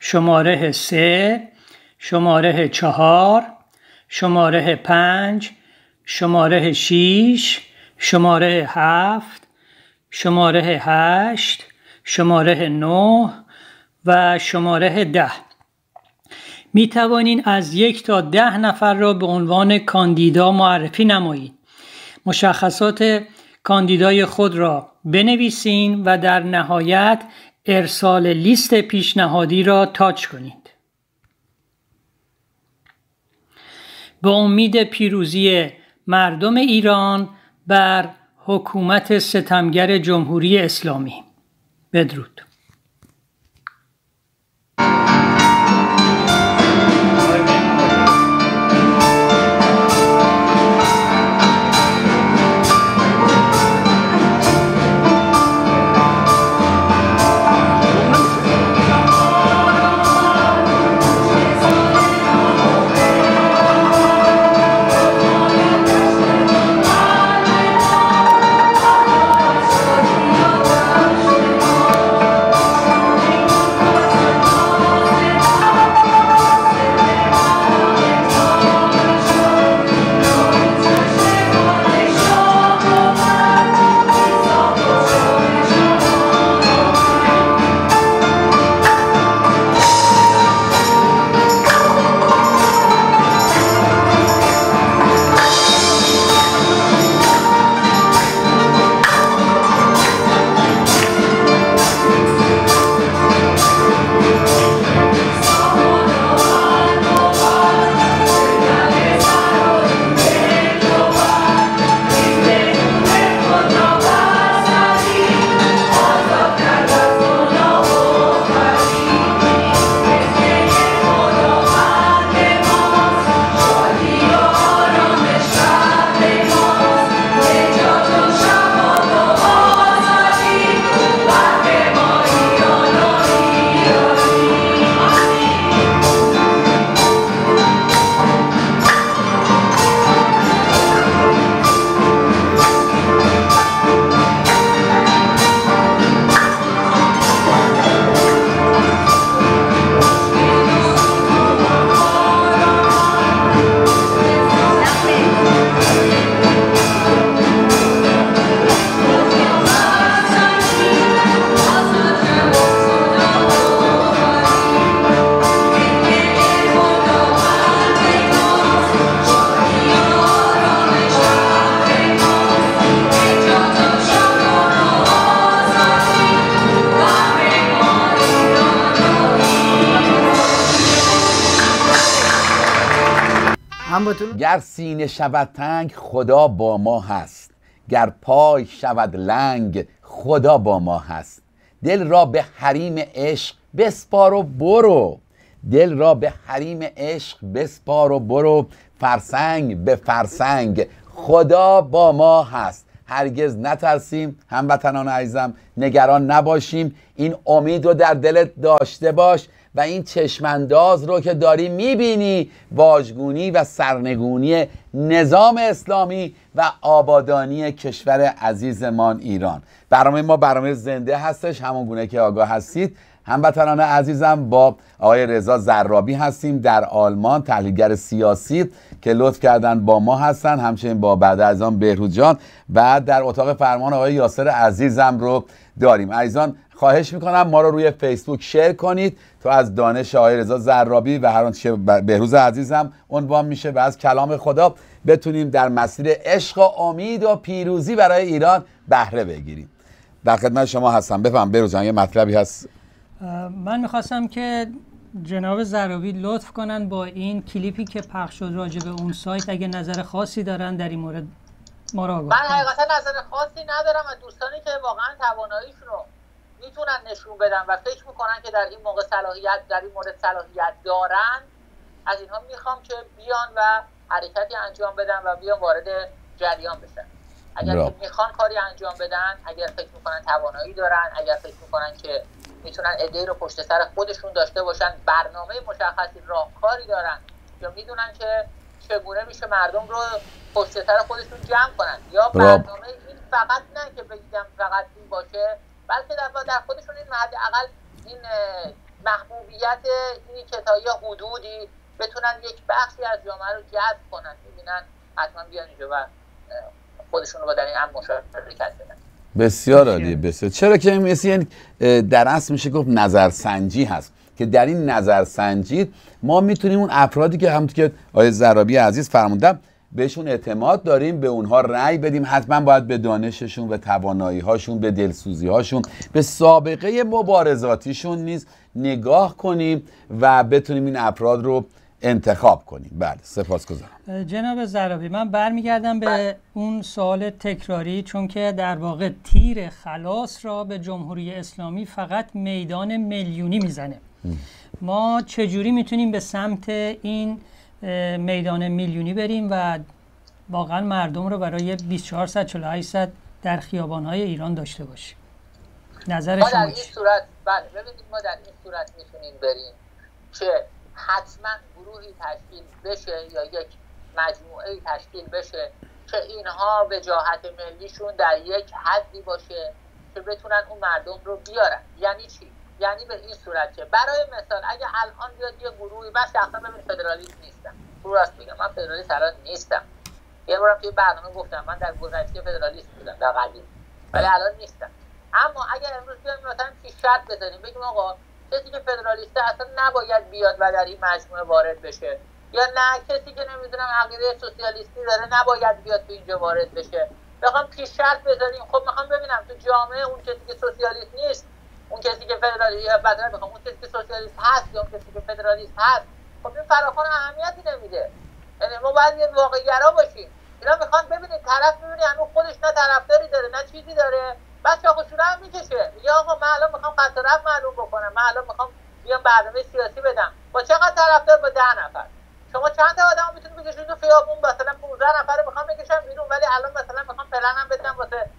شماره سه شماره چهار شماره پنج شماره شیش شماره هفت شماره هشت شماره نه و شماره ده. می توانید از یک تا ده نفر را به عنوان کاندیدا معرفی نمایید. مشخصات کاندیدای خود را بنویسین و در نهایت ارسال لیست پیشنهادی را تاچ کنید. به امید پیروزی مردم ایران بر حکومت ستمگر جمهوری اسلامی بدرود گر سینه شود تنگ خدا با ما هست. گر پای شود لنگ خدا با ما هست. دل را به حریم عشق بسپار و برو. دل را به حریم عشق بسپار و برو. فرسنگ به فرسنگ خدا با ما هست. هرگز نترسیم هموطنان عزیزم نگران نباشیم. این امید رو در دلت داشته باش. و این چشمانداز رو که داری می‌بینی واژگونی و سرنگونی نظام اسلامی و آبادانی کشور عزیزمان ایران. برنامه ما برنامه زنده هستش همون گونه که آگاه هستید. هموطنان عزیزم با آقای رضا زرابی هستیم در آلمان تحلیلگر سیاسی. که لطف کردن با ما هستن. همچنین با بعد از آن بهروز جان و در اتاق فرمان آقای یاسر عزیزم رو داریم. عزیزان خواهش می‌کنم ما رو روی فیسبوک شیر کنید تو از دانش آقای رضا زرابی و هر آنچه بهروز عزیزم عنوان میشه و از کلام خدا بتونیم در مسیر عشق و امید و پیروزی برای ایران بهره بگیریم. در خدمت شما هستم. بفهم بهروز یه مطلبی هست؟ من می‌خواستم که جناب زرابی لطف کنن با این کلیپی که پخش شد راجع به اون سایت اگه نظر خاصی دارن در این مورد ما را من حقیقتا نظر خاصی ندارم و دوستانی که واقعا تواناییشون رو می‌تونن نشون بدن و فکر می‌کنن که در این موقع صلاحیت در این مورد صلاحیت دارن از اینها می‌خوام که بیان و حرکتی انجام بدن و بیان وارد جریان بشن. اگر می‌خوان کاری انجام بدن اگر فکر می‌کنن توانایی دارن اگر فکر می‌کنن که می‌تونن ایده رو پشت سر خودشون داشته باشن. برنامه مشخصی راهکاری دارن. یا می‌دونن که چگونه میشه مردم رو پشت سر خودشون جمع کنن. یا برنامه این فقط نه که بگم فقط این باشه بلکه در, در خودشون این حداقل این محبوبیت اینی که تا یه حدودی بتونن یک بخشی از جامعه رو جذب کنن. می‌بینن حتما بیان اینجا و خودشون رو با در این هم مشارکت بدن. بسیار عالی بسیار. چرا که مثل در اصل میشه گفت نظرسنجی هست که در این نظرسنجی ما می‌تونیم اون افرادی که همونطور که آقای زرابی عزیز فرمودم بهشون اعتماد داریم به اونها رأی بدیم حتما باید به دانششون و توانایی هاشون به دلسوزی هاشون به سابقه مبارزاتیشون نیز نگاه کنیم و بتونیم این افراد رو انتخاب کنیم. بله سپاسگزارم. جناب زرابی من برمیگردم به اون سوال تکراری چون که در واقع تیر خلاص را به جمهوری اسلامی فقط میدان میلیونی می‌زنه. ما چجوری می‌تونیم به سمت این میدان میلیونی بریم و واقعا مردم رو برای 24 ساعت 48 ساعت در خیابانهای ایران داشته باشیم؟ نظر ما در این صورت بله ببینید ما در این صورت می‌تونیم بریم که حتما گروهی تشکیل بشه یا یک مجموعه تشکیل بشه که اینها وجاهت ملیشون در یک حدی باشه که بتونن اون مردم رو بیارن. یعنی چی؟ یعنی به این صورت که برای مثال اگه الان بیاد یه گروهی من شخصا ببین فدرالیست نیستم. رو راست میگم من فدرالیست الان نیستم. یه بارم توی برنامه گفتم من در گذشته فدرالیست بودم در قدیم ولی الان نیستم. اما اگر امروز بیایم مثلا شرط بزنیم بگیم آقا کسی که فدرالیسته اصلا نباید بیاد و در این مجموعه وارد بشه. یا نه کسی که نمی‌دونم عقیده سوسیالیستی داره نباید بیاد تو اینجا وارد بشه. بخوام پیش شرط بذاریم. خب می‌خوام ببینم تو جامعه اون کسی که سوسیالیست نیست اون کسی که فدرالیست یا بدل می‌خوام اون کسی که سوسیالیست هست یا اون کسی که فدرالیست هست خب این فراخوان اهمیتی نمیده. یعنی ما باید یه واقعگرا باشیم. اینا می‌خوان ببینید طرف می‌بینی هنوز خودش نه طرفداری داره نه چیزی داره. بعد چاقوشوره هم می‌کشه. میگه آقا من الان می‌خوام قطع رفت معلوم بکنم. من الان می‌خوام بیام برنامه سیاسی بدم. با چقدر طرفدار؟ با ده نفر. شما چند تا آدم می‌تونید بکشید تو خیابون؟ مثلا 15 نفر می‌خوام بکشم بیرون ولی الان مثلا می‌خوام پلنم بدم واسه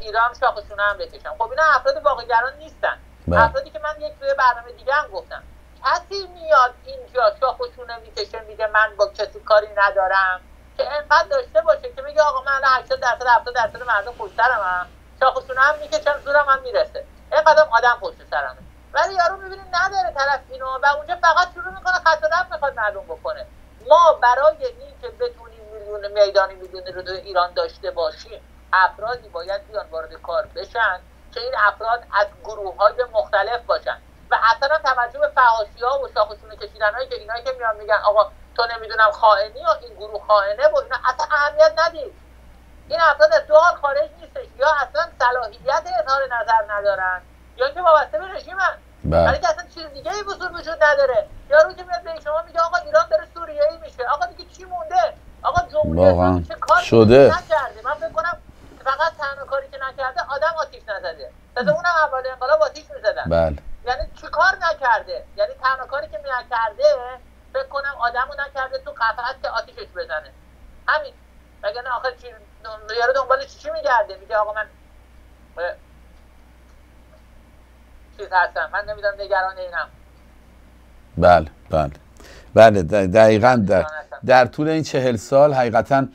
ایران شاخشونه هم بکشم. خب اینا افراد واقعگران نیستن. بله. افرادی که من یک توی برنامه دیگه هم گفتم. کسی میاد اینجا شاخشونه می‌کشه میگه من با کسی کاری ندارم که انقدر داشته باشه که میگه آقا من الان 80 درصد 70 درصد مردم پشترم شاخشونه هم می‌کشم زورم هم می‌رسه. اینقدر آدم پشت سرمه. ولی یارو می‌بینی نداره طرف اینو و اونجا فقط شروع می‌کنه خط و می‌خواد معلوم بکنه. ما برای این که بتونیم میلیون میدانی میلیونی رو ایران داشته باشیم افرادی باید بیان وارد کار بشن که این افراد از گروه های مختلف باشن. و اصلا توجه به فحاشی ها و شاخشونه کشیدن هایی که اینایی که میان میگن آقا تو نمی‌دونم خائنی یا این گروه خائنه و اینا. اصلا اهمیت ندید. این افراد از دو خارج نیستش. یا اصلا صلاحیت اظهار نظر ندارن یا اینکه وابسته به رژیمن. بله. ولی که اصلا چیز دیگه ای وجود نداره. یارو که میاد به شما میگه آقا ایران داره سوریه ای میشه. آقا دیگه چی مونده؟ واقعا چه کاری شده. نکرده؟ من فکر کنم فقط تنها کاری که نکرده آدم آتیش نزده. تازه اونم اول انقلاب آتیش می‌زدن. بله. یعنی چی کار نکرده؟ یعنی تنها کاری که نکرده فکر کنم آدمو نکرده تو قفس که آتیشش بزنه. همین. وگرنه آخر چی یارو دنبال چی چی میگرده؟ میگه آقا من چیز هستم. من نمی‌دونم نگران اینم. بله بله. بله دقیقا در, در طول این چهل سال حقیقتا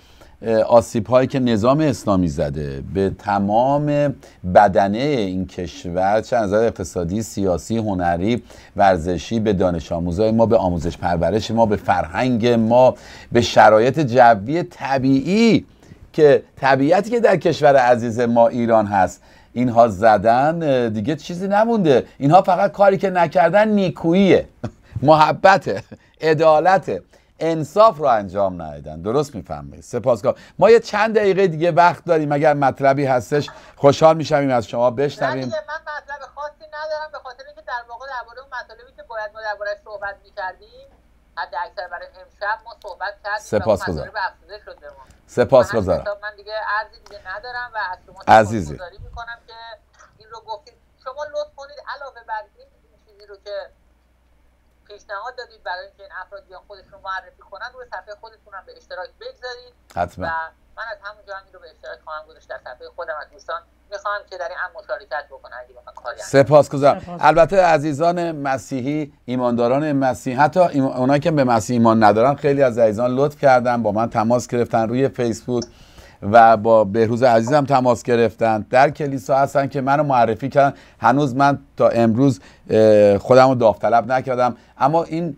آسیب هایی که نظام اسلامی زده به تمام بدنه این کشور چه از نظر اقتصادی سیاسی هنری ورزشی به دانش آموزای ما به آموزش پرورش ما به فرهنگ ما به شرایط جوی طبیعی که طبیعتی که در کشور عزیز ما ایران هست. اینها زدن دیگه چیزی نمونده. اینها فقط کاری که نکردن نیکوییه. *laughs* محبت عدالت انصاف رو انجام ندادن. درست می‌فهمید سپاسگزار ما یه چند دقیقه دیگه وقت داریم. اگر مطلبی هستش خوشحال میشیم از شما بشنویم. من مطلب خاصی ندارم به خاطر اینکه در واقع درباره اون مطالبی که باید ما درباره‌اش صحبت می‌کردیم. حد اکثر برای امشب ما صحبت ما. سپاسگزارم به همین حساب من دیگه ارزی دیگه ندارم و از شما عزیزی. می‌کنم که این رو گفتید. شما لطف کنید علاوه بر این این چیزی رو که پیشنهاد دادید برای اینکه این افراد بیان خودشون معرفی کنن روی صفحه خودتون هم به اشتراک بگذارید حتما. و من از همونجا هم این رو به اشتراک خواهم گذاشت در صفحه خودم از دوستان. می‌خوام که در این هم مشارکت بکنن اگه کاری انجام سپاسگزارم سپاس. البته عزیزان مسیحی ایمانداران مسیحی حتی ایم... اونایی که به مسیح ایمان ندارن خیلی از عزیزان لطف کردن با من تماس گرفتن روی فیسبوک و با بهروز عزیزم تماس گرفتن. در کلیسا هستن که منو معرفی کردن. هنوز من تا امروز خودم رو داوطلب نکردم. اما این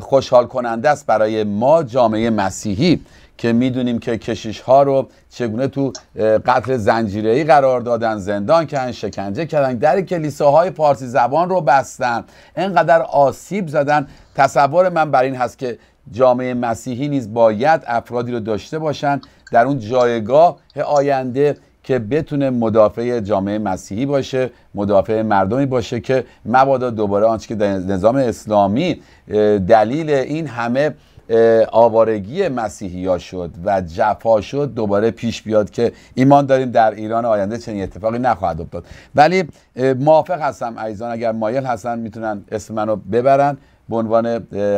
خوشحال کننده است برای ما جامعه مسیحی. که می‌دونیم که کشیش ها رو چگونه تو قتل زنجیره‌ای قرار دادن زندان کردن شکنجه کردن در کلیساهای پارسی زبان رو بستن. انقدر آسیب زدن. تصور من بر این هست که جامعه مسیحی نیز باید افرادی رو داشته باشن در اون جایگاه آینده که بتونه مدافع جامعه مسیحی باشه مدافع مردمی باشه که مبادا دوباره آنچه که در نظام اسلامی دلیل این همه آوارگی مسیحی ها شد و جفا شد دوباره پیش بیاد که ایمان داریم در ایران آینده چنین اتفاقی نخواهد افتاد ولی موافق هستم عزیزان اگر مایل هستن می‌تونن اسم منو ببرن به عنوان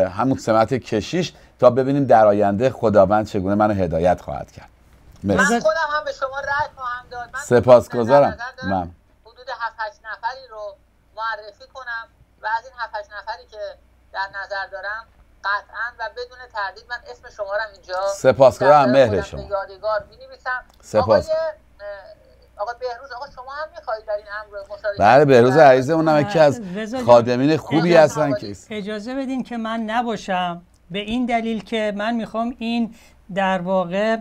همون سمت کشیش تا ببینیم در آینده خداوند چگونه منو هدایت خواهد کرد من خودم هم به شما رأی خواهم داد من سپاسگزارم. من. حدود 7 8 نفری رو معرفی کنم و از این 7 8 نفری که در نظر دارم قطعا و بدون تردید من اسم شما رو هم اینجا سپاسگزارم مهر شما. یادگار می‌نویسم سپاس. آقا بهروز آقا شما هم می‌خواید در این امر مشارکت بله بهروز؟ عزیز اونم یکی از خادمین خوبی هستن که اجازه بدین که من نباشم به این دلیل که من می‌خوام این در واقع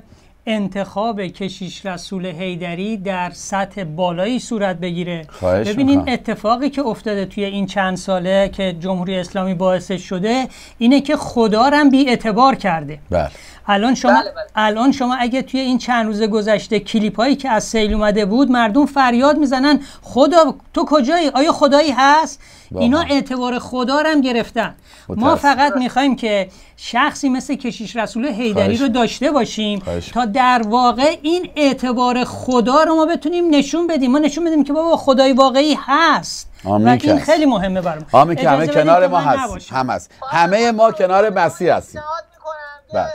انتخاب کشیش رسول هیدری در سطح بالایی صورت بگیره. ببینین. اتفاقی که افتاده توی این چند ساله که جمهوری اسلامی باعثش شده اینه که خدا رو هم بی اعتبار کرده. بله. الان شما بله، بله. الان شما اگه توی این چند روز گذشته کلیپ هایی که از سیل اومده بود مردم فریاد می‌زنن خدا تو کجایی آیا خدایی هست. اینا اعتبار خدا رو هم گرفتن ما. فقط می‌خوایم که شخصی مثل کشیش رسول هیدری رو داشته باشیم خواهش تا در واقع این اعتبار خدا رو ما بتونیم نشون بدیم ما نشون بدیم که بابا خدای واقعی هست آمین و این هست. خیلی مهمه برام آمین که همه کنار ما هست. هم هست همه ما کنار مسیح هستیم پیشنهاد می‌کنم یه بله.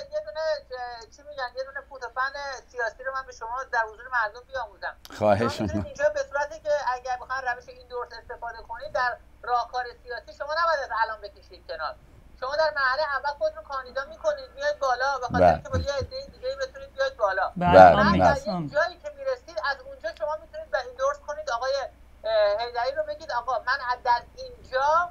یه دونه فوتوفن سیاسی رو من به شما در حضور مردم بیاموزم خواهش شما می‌کنم. اینجا به صورتی که اگر بخواید روش این دورس استفاده کنید در راهکار سیاسی شما نباید از الان بکشید کنار شما در مرحله اول خودتون کاندیدا می‌کنید میاید بالا به خاطر بله. اینکه با یه عده دیگه بتونید بیاید بالا بله، بله،. بعد بله. یک جایی که می‌رسید از اونجا شما می‌تونید به ایندورس کنید آقای هیدری رو بگید آقا من از در اینجا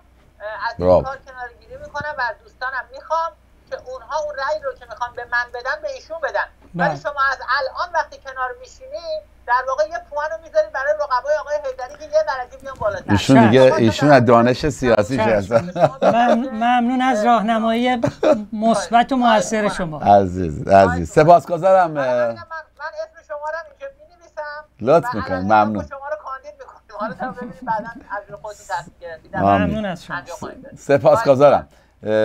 از. این کار کنار گیری می‌کنم و از دوستانم می‌خوام که اونها اون رأی رو که می‌خوان به من بدن به ایشون بدن بله. ولی شما از الان وقتی کنار میشینید در واقع یه پوان رو می‌ذارید برای رقبای آقای هیدری که یه درجه بیان بالاتر ایشون دیگه ایشون از دانش سیاسی ممنون- از راهنمایی مثبت و موثر شما عزیز عزیز سپاسگزارم من, اسم شما رو هم اینجا می‌نویسم لطف. الان ممنون. شما رو کاندید می‌کنیم حالا تا ببینید بعدا از روی خودتون تصمیم گرفتید آمین. ممنون از شما. سپاسگزارم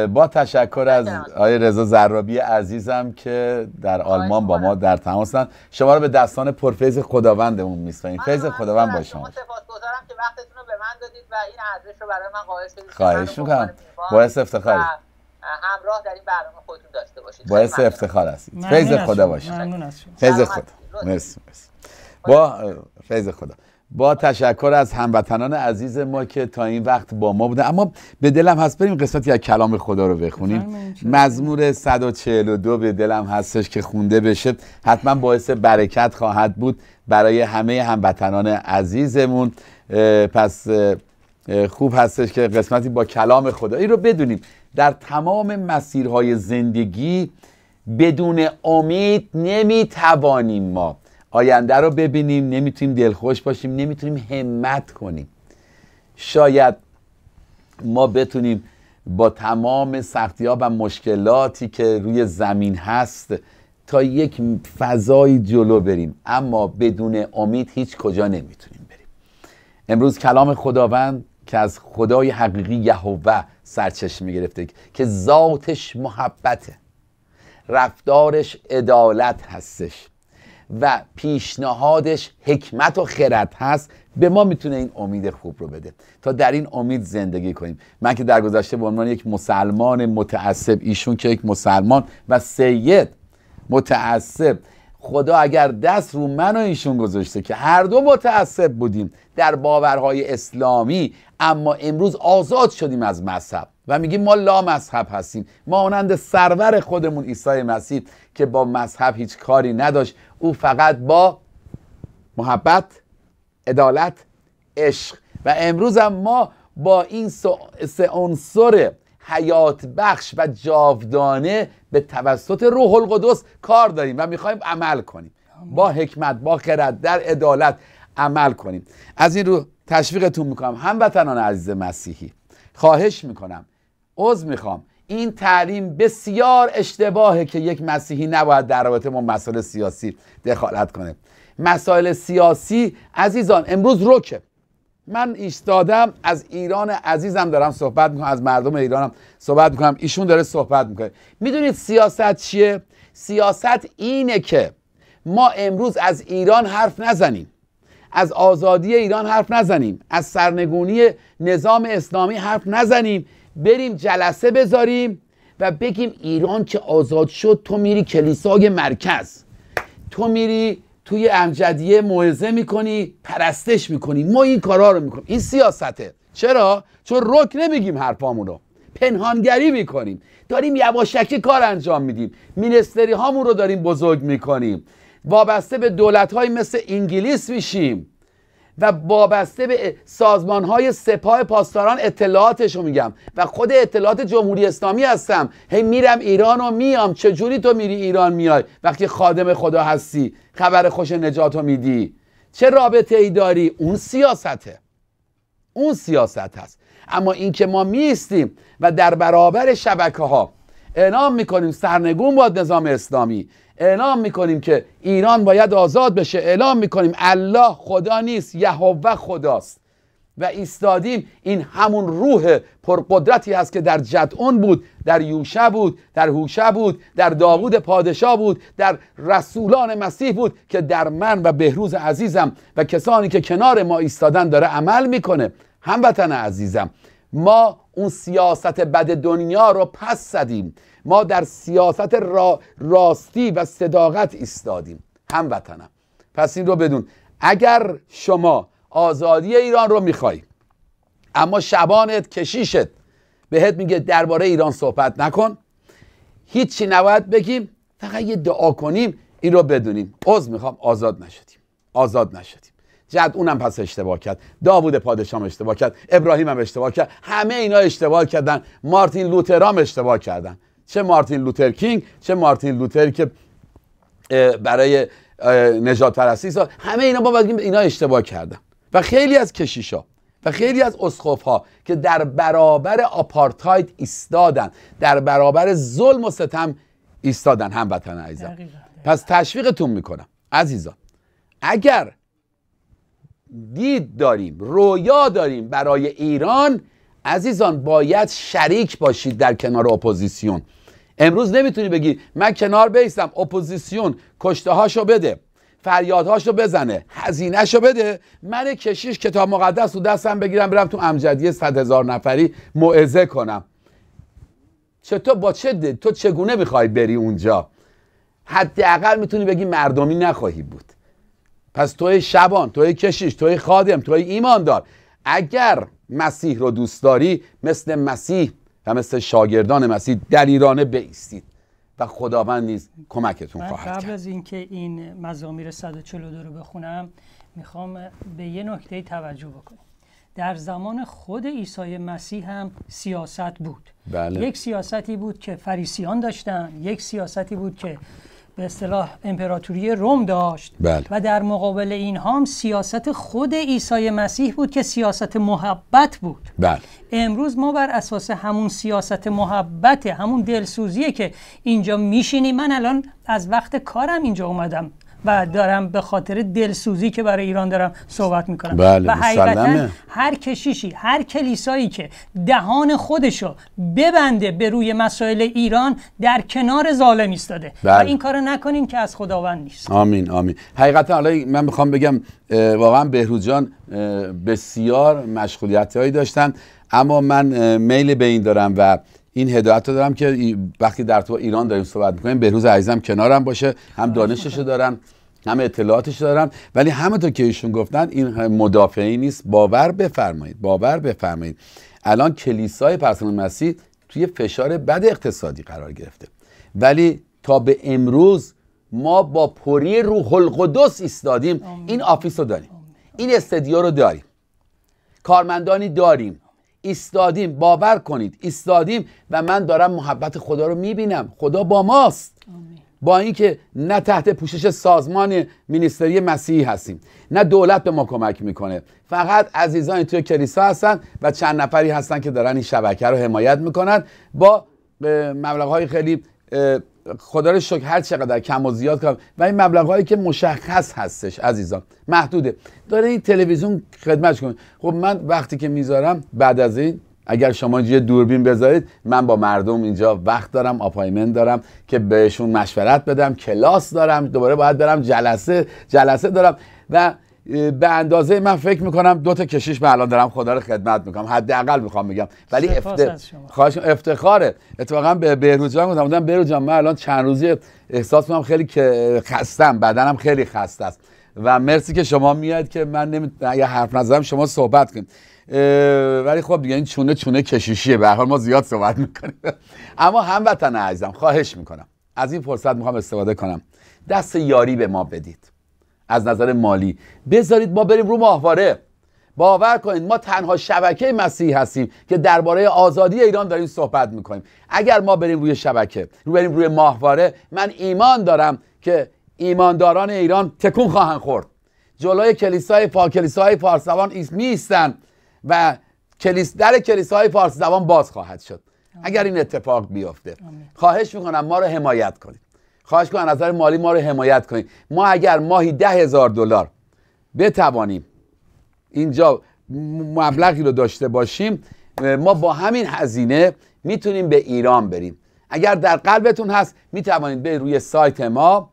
با تشکر از آقای رضا زرابی عزیزم که در آلمان با ما در تماسن شما رو به دستان پرفیض خداوندمون میسپاریم. فیض خداوند با شما سپاسگزارم که وقتتون رو به من دادید و این ارزش رو برای من قائل شدید خواهش می‌کنم. باعث افتخاری همراه در این برنامه خودتون داشته باشید. باعث افتخار هستید. فیض خدا باشید فیض خدا. مرسی مرسی. با فیض خدا. با تشکر از هموطنان عزیز ما که تا این وقت با ما بودن. اما به دلم هست بریم قسمتی از کلام خدا رو بخونیم. مزمور 142 به دلم هستش که خونده بشه. حتما باعث برکت خواهد بود برای همه هموطنان عزیزمون. پس خوب هستش که قسمتی با کلام خدا رو بدونیم. در تمام مسیرهای زندگی بدون امید نمی‌توانیم ما آینده رو ببینیم نمی‌تونیم دلخوش باشیم نمی‌تونیم همت کنیم. شاید ما بتونیم با تمام سختی ها و مشکلاتی که روی زمین هست تا یک فضایی جلو بریم. اما بدون امید هیچ کجا نمی‌تونیم بریم. امروز کلام خداوند که از خدای حقیقی یهوه سرچشمه گرفته که ذاتش محبته. رفتارش عدالت هستش. و پیشنهادش حکمت و خرد هست. به ما می‌تونه این امید خوب رو بده. تا در این امید زندگی کنیم. من که در گذشته به عنوان یک مسلمان متعصب ایشون که یک مسلمان و سید متعصب خدا اگر دست رو من و ایشون گذاشته که هر دو متعصب بودیم در باورهای اسلامی اما امروز آزاد شدیم از مذهب و میگیم ما لا مذهب هستیم. مانند سرور خودمون عیسی مسیح که با مذهب هیچ کاری نداشت او فقط با محبت عدالت عشق. و امروز هم ما با این سه عنصر حیات بخش و جاودانه به توسط روح القدس کار داریم و می‌خوایم عمل کنیم. با حکمت با خرد در عدالت عمل کنیم. از این رو تشویقتون می‌کنم. هموطنان عزیز مسیحی خواهش می‌کنم. عضو می‌خوام. این تعلیم بسیار اشتباهه که یک مسیحی نباید در رابطه با مسائل سیاسی دخالت کنه. مسائل سیاسی عزیزان امروز روکه من ایستادم از ایران عزیزم دارم صحبت می‌کنم از مردم ایرانم صحبت می‌کنم. ایشون داره صحبت می‌کنه. می‌دونید سیاست چیه؟ سیاست اینه که ما امروز از ایران حرف نزنیم. از آزادی ایران حرف نزنیم. از سرنگونی نظام اسلامی حرف نزنیم. بریم جلسه بذاریم و بگیم ایران که آزاد شد تو میری کلیسای مرکز. تو میری توی امجدیه موعظه می‌کنی پرستش می‌کنی. ما این کارا رو می‌کنیم. این سیاسته. چرا؟ چون رک نمیگیم حرفامون رو پنهانگری می‌کنیم. داریم یواشکی کار انجام میدیم. مینستری هامون رو داریم بزرگ می‌کنیم. وابسته به دولت های مثل انگلیس میشیم. و وابسته به سازمان های سپاه پاسداران اطلاعاتش رو میگم. و خود اطلاعات جمهوری اسلامی هستم. هی میرم ایران و میام. چجوری تو میری ایران میای؟ وقتی خادم خدا هستی. خبر خوش نجات رو میدی. چه رابطه ای داری؟ اون سیاسته. اون سیاست هست. اما اینکه ما میستیم و در برابر شبکه ها اعلام می‌کنیم سرنگون باد نظام اسلامی اعلام می‌کنیم که ایران باید آزاد بشه. اعلام می‌کنیم الله خدا نیست یهوه خداست. و ایستادیم این همون روح پرقدرتی هست که در جدعون بود در یوشه بود در هوشه بود در داوود پادشاه بود در رسولان مسیح بود که در من و بهروز عزیزم و کسانی که کنار ما ایستادن داره عمل می‌کنه. هموطن عزیزم ما اون سیاست بد دنیا رو پس زدیم. ما در سیاست را راستی و صداقت ایستادیم. هموطنم. پس این رو بدون. اگر شما آزادی ایران رو می‌خوای اما شبانت کشیشت بهت میگه درباره ایران صحبت نکن. هیچی نباید بگیم فقط یه دعا کنیم این رو بدونیم. عضو می‌خوام آزاد نشدیم. آزاد نشدیم. جد اونم پس اشتباه کرد. داوود پادشاه اشتباه کرد. ابراهیم هم اشتباه کرد. همه اینا اشتباه کردن. مارتین لوترام اشتباه کردن. چه مارتین لوتر کینگ چه مارتین لوتر که برای نجات پرستی همه اینا با اینا اشتباه کردن. و خیلی از کشیشا و خیلی از اسقف ها که در برابر آپارتاید ایستادن در برابر ظلم و ستم ایستادن. هموطن عزیزم. پس تشویقتون می‌کنم. عزیزان اگر دید داریم رویا داریم برای ایران. عزیزان باید شریک باشید در کنار اپوزیسیون. امروز نمی‌تونی بگی من کنار بایستم اپوزیسیون کشته هاشو بده فریادهاشو بزنه هزینهشو بده. من کشیش کتاب مقدس رو دستم بگیرم برم تو امجدیه صد هزار نفری موعظه کنم. چطور؟ با چه تو چگونه می‌خوای بری اونجا؟ حداقل می‌تونی بگی مردمی نخواهی بود. پس توی شبان توی کشیش توی خادم توی ایماندار اگر مسیح رو دوست داری مثل مسیح و مثل شاگردان مسیح در ایرانه بیستید و خداوند نیز کمکتون خواهد کرد. قبل از اینکه این مزامیر 142 رو بخونم می‌خوام به یه نکته توجه بکنیم در زمان خود عیسی مسیح هم سیاست بود. بله. یک سیاستی بود که فریسیان داشتن یک سیاستی بود که به اصطلاح امپراتوری روم داشت. بله. و در مقابل اینها هم سیاست خود عیسی مسیح بود که سیاست محبت بود. بله. امروز ما بر اساس همون سیاست محبت همون دلسوزیه که اینجا میشینیم من الان از وقت کارم اینجا اومدم. و دارم به خاطر دلسوزی که برای ایران دارم صحبت می‌کنم بله، و حقیقتا. هر کشیشی هر کلیسایی که دهان خودشو ببنده به روی مسائل ایران در کنار ظالم ایستاده و بله. این کارو نکنین که از خداوند نیست آمین آمین حقیقتا حالا من می‌خوام بگم واقعا بهروز جان بسیار مشغولیت هایی داشتن اما من میل به این دارم و این هدایت رو دارم که وقتی در تو ایران داریم صحبت می‌کنیم بهروز عزیزم کنارم باشه هم دانششو دارم هم اطلاعاتش دارم. ولی همونطور که ایشون گفتن این مدافعی نیست. باور بفرمایید باور بفرمایید. الان کلیسای پرسنل مسیح توی فشار بد اقتصادی قرار گرفته. ولی تا به امروز ما با پری روح القدس ایستادیم. این office رو داریم. این استدیو رو داریم. کارمندانی داریم. ایستادیم باور کنید ایستادیم و من دارم محبت خدا رو می‌بینم. خدا با ماست. با اینکه نه تحت پوشش سازمان ministry مسیحی هستیم نه دولت به ما کمک می‌کنه. فقط عزیزانی توی کلیسا هستن و چند نفری هستن که دارن این شبکه رو حمایت می‌کنن با مبلغ های خیلی خدا رو شکر هر چقدر کم و زیاد کنم و این مبلغ هایی که مشخص هستش عزیزان. محدوده. داره این تلویزیون خدمت کنه. خب من وقتی که می‌ذارم بعد از این اگر شما یه دوربین بذارید من با مردم اینجا وقت دارم آپایمنت دارم که بهشون مشورت بدم کلاس دارم دوباره باید برم جلسه جلسه دارم. و به اندازه من فکر می‌کنم دو تا کشیش من الان دارم خدا رو خدمت می‌کنم. حداقل می‌خوام بگم. ولی افت... افتخاره. اتفاقا به بهروز جان گفتم بودم بهروز جان من الان چند روزی احساس می‌کنم خیلی که خستم بدنم خیلی خسته است. و مرسی که شما میاد که من نمی... اگه حرف نزدم شما صحبت کنید. ولی خب دیگه این چونه چونه کشیشیه. به هر حال ما زیاد صحبت می‌کنیم. اما هموطن عزیزم خواهش می‌کنم. از این فرصت می‌خوام استفاده کنم. دست یاری به ما بدید. از نظر مالی. بذارید ما بریم رو ماهواره باور کنید ما تنها شبکه مسیحی هستیم که درباره آزادی ایران داریم صحبت می‌کنیم. اگر ما بریم روی شبکه رو بریم روی ماهواره من ایمان دارم که ایمانداران ایران تکون خواهند خورد. جلوی کلیسای فارس زبان ایست- میایستن و کلیس در کلیساهای فارس زبان باز خواهد شد. اگر این اتفاق بیفته. خواهش می‌کنم ما رو حمایت کنید. خواهش کنم نظر مالی ما رو حمایت کنید. ما اگر ماهی ده هزار دلار بتوانیم اینجا مبلغی رو داشته باشیم ما با همین هزینه می‌تونیم به ایران بریم. اگر در قلبتون هست می‌توانید به روی سایت ما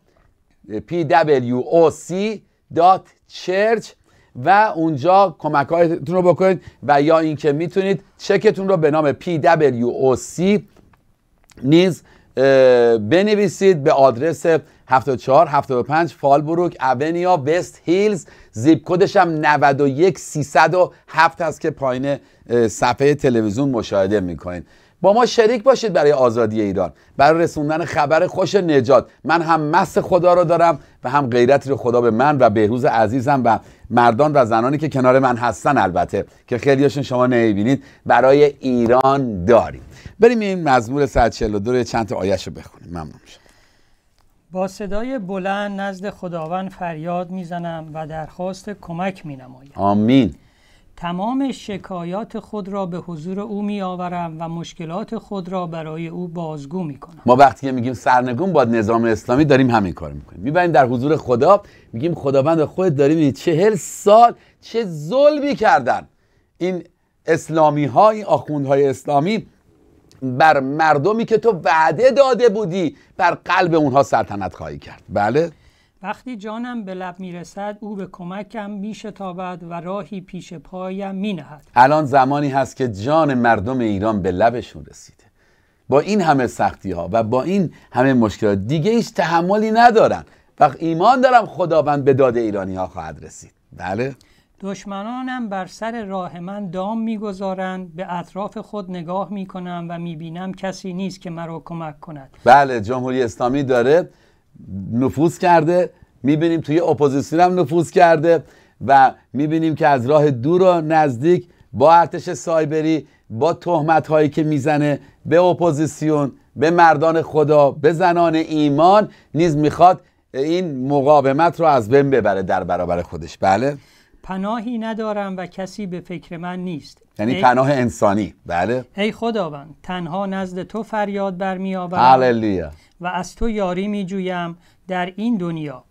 pwoc.church و اونجا کمک هایتون رو بکنید و یا اینکه می‌تونید چکتون رو به نام pwoc نیز بنویسید به آدرس 74 75 فالبروک اونیا وست هیلز زیپ کدش هم 91 307 هست که پایین صفحه تلویزیون مشاهده می‌کنید با ما شریک باشید برای آزادی ایران. برای رسوندن خبر خوش نجات من هم مس خدا رو دارم و هم غیرتی رو خدا به من و بهروز عزیزم و مردان و زنانی که کنار من هستن البته که خیلیاشون شما نمی‌بینید برای ایران داریم. بریم این مزمور 142 رو چند تا آیش رو بخونیم. ممنون میشم. با صدای بلند نزد خداوند فریاد می‌زنم و درخواست کمک می نمایم. آمین. تمام شکایات خود را به حضور او می آورم و مشکلات خود را برای او بازگو می کنم. ما وقتی که میگیم سرنگون با نظام اسلامی داریم همین کار می‌کنیم. می‌بریم در حضور خدا میگیم خداوند خودت داریم این چهل سال چه ظلمی کردن. این اسلامی های آخوندهای اسلامی بر مردمی که تو وعده داده بودی بر قلب اونها سلطنت خواهی کرد. بله؟ وقتی جانم به لب می‌رسد او به کمکم میشتابد و راهی پیش پایم مینهد. الان زمانی هست که جان مردم ایران به لبشون رسیده. با این همه سختی ها و با این همه مشکلات دیگه هیچ تحملی ندارن. وقت ایمان دارم خداوند به داد ایرانی ها خواهد رسید. بله؟ دشمنانم بر سر راه من دام می‌گذارند به اطراف خود نگاه می‌کنم و می‌بینم کسی نیست که مرا کمک کند. بله جمهوری اسلامی داره نفوذ کرده می‌بینیم توی اپوزیسیون هم نفوذ کرده و می‌بینیم که از راه دور و نزدیک با ارتش سایبری با تهمت هایی که می‌زنه به اپوزیسیون به مردان خدا به زنان ایمان نیز می‌خواد این مقاومت رو از بین ببره در برابر خودش. بله؟ پناهی ندارم و کسی به فکر من نیست. یعنی پناه انسانی. بله. ای خداوند تنها نزد تو فریاد برمیآورم هللویا. و از تو یاری می جویم در این دنیا.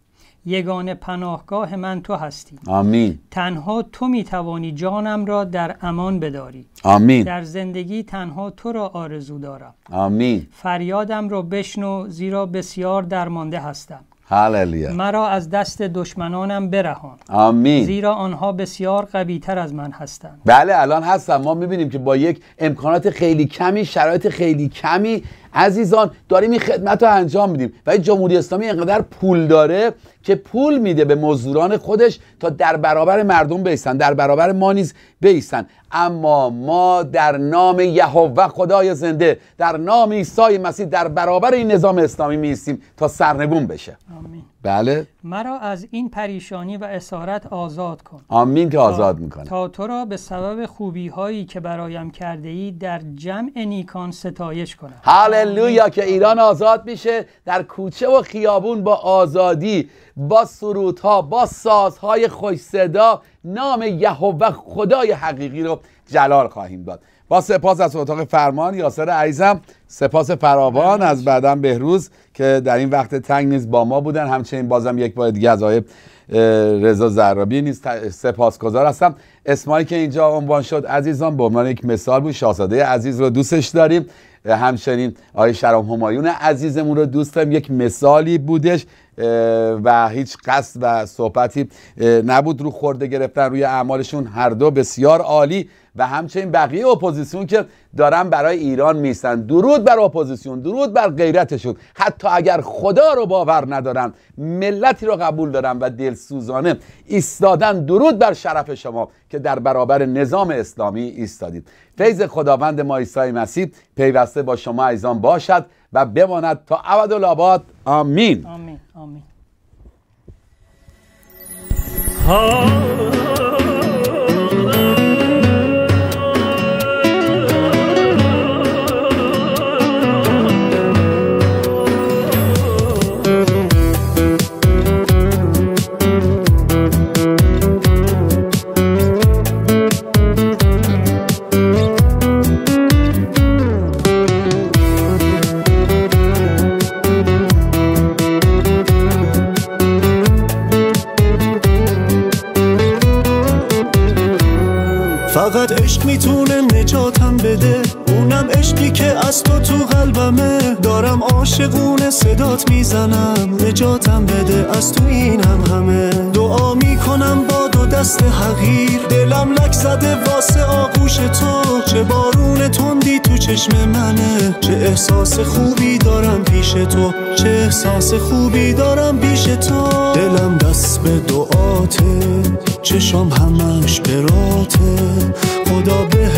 یگان پناهگاه من تو هستی. آمین. تنها تو می توانی جانم را در امان بداری. آمین. در زندگی تنها تو را آرزو دارم. آمین. فریادم را بشنو زیرا بسیار درمانده هستم. هللویا مرا از دست دشمنانم برهان. آمین. زیرا آنها بسیار قوی تر از من هستند. بله الان هستم. ما می‌بینیم که با یک امکانات خیلی کمی شرایط خیلی کمی عزیزان داریم این خدمت رو انجام میدیم. و جمهوری اسلامی اینقدر پول داره که پول میده به مزدوران خودش تا در برابر مردم بیستن. در برابر ما نیز بیستن. اما ما در نام یهوه خدای زنده در نام عیسی مسیح در برابر این نظام اسلامی میستیم تا سرنگون بشه. آمین. بله. مرا از این پریشانی و اسارت آزاد کن. آمین که آزاد می‌کنه تا تو را به سبب خوبی هایی که برایم کرده ای در جمع نیکان ستایش کنم. هللویا که ایران آزاد میشه در کوچه و خیابون با آزادی با سرودها با سازهای خوش صدا نام یهوه خدای حقیقی رو جلال خواهیم داد. با سپاس از اتاق فرمان یاسر عزیزم. سپاس فراوان از بعدم بهروز که در این وقت تنگ نیز با ما بودن. همچنین بازم یک بار دیگه از آقای رضا ضرابی نیز سپاسگزار هستم. اسمایی که اینجا عنوان شد عزیزان به عنوان یک مثال بود. شاهزاده عزیز رو دوستش داریم. همچنین آقای شهرام همایون عزیزمون رو دوست داریم. یک مثالی بودش و هیچ قصد و صحبتی نبود. رو خرده گرفتن روی اعمالشون. هر دو بسیار عالی. و همچنین بقیه اپوزیسیون که دارن برای ایران میستن درود بر اپوزیسیون درود بر غیرتشون. حتی اگر خدا رو باور ندارن ملتی رو قبول دارن و دلسوزانه ایستادن درود بر شرف شما که در برابر نظام اسلامی ایستادید. فیض خداوند ما عیسی مسیح پیوسته با شما ایزان باشد و بماند تا ابد آمین. آمین. آمین. فقط عشق می‌تونه نجاتم بده. اونم عشقی که از تو تو قلبمه. دارم عاشقونه صدات می‌زنم. نجاتم بده از تو اینم همه. دعا می‌کنم با دو دست حقیر دلم لک زده واسه آغوش تو. چه بارون تندی تو چشم منه. چه احساس خوبی دارم پیش تو. چه احساس خوبی دارم پیش تو. دلم دست به دعاته. چشام همش براته خدا به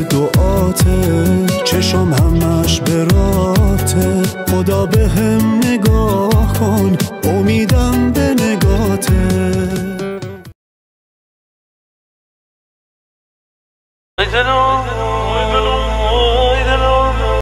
دعاته. چشم همش براته خدا به هم نگاه کن. امیدم به نگاته I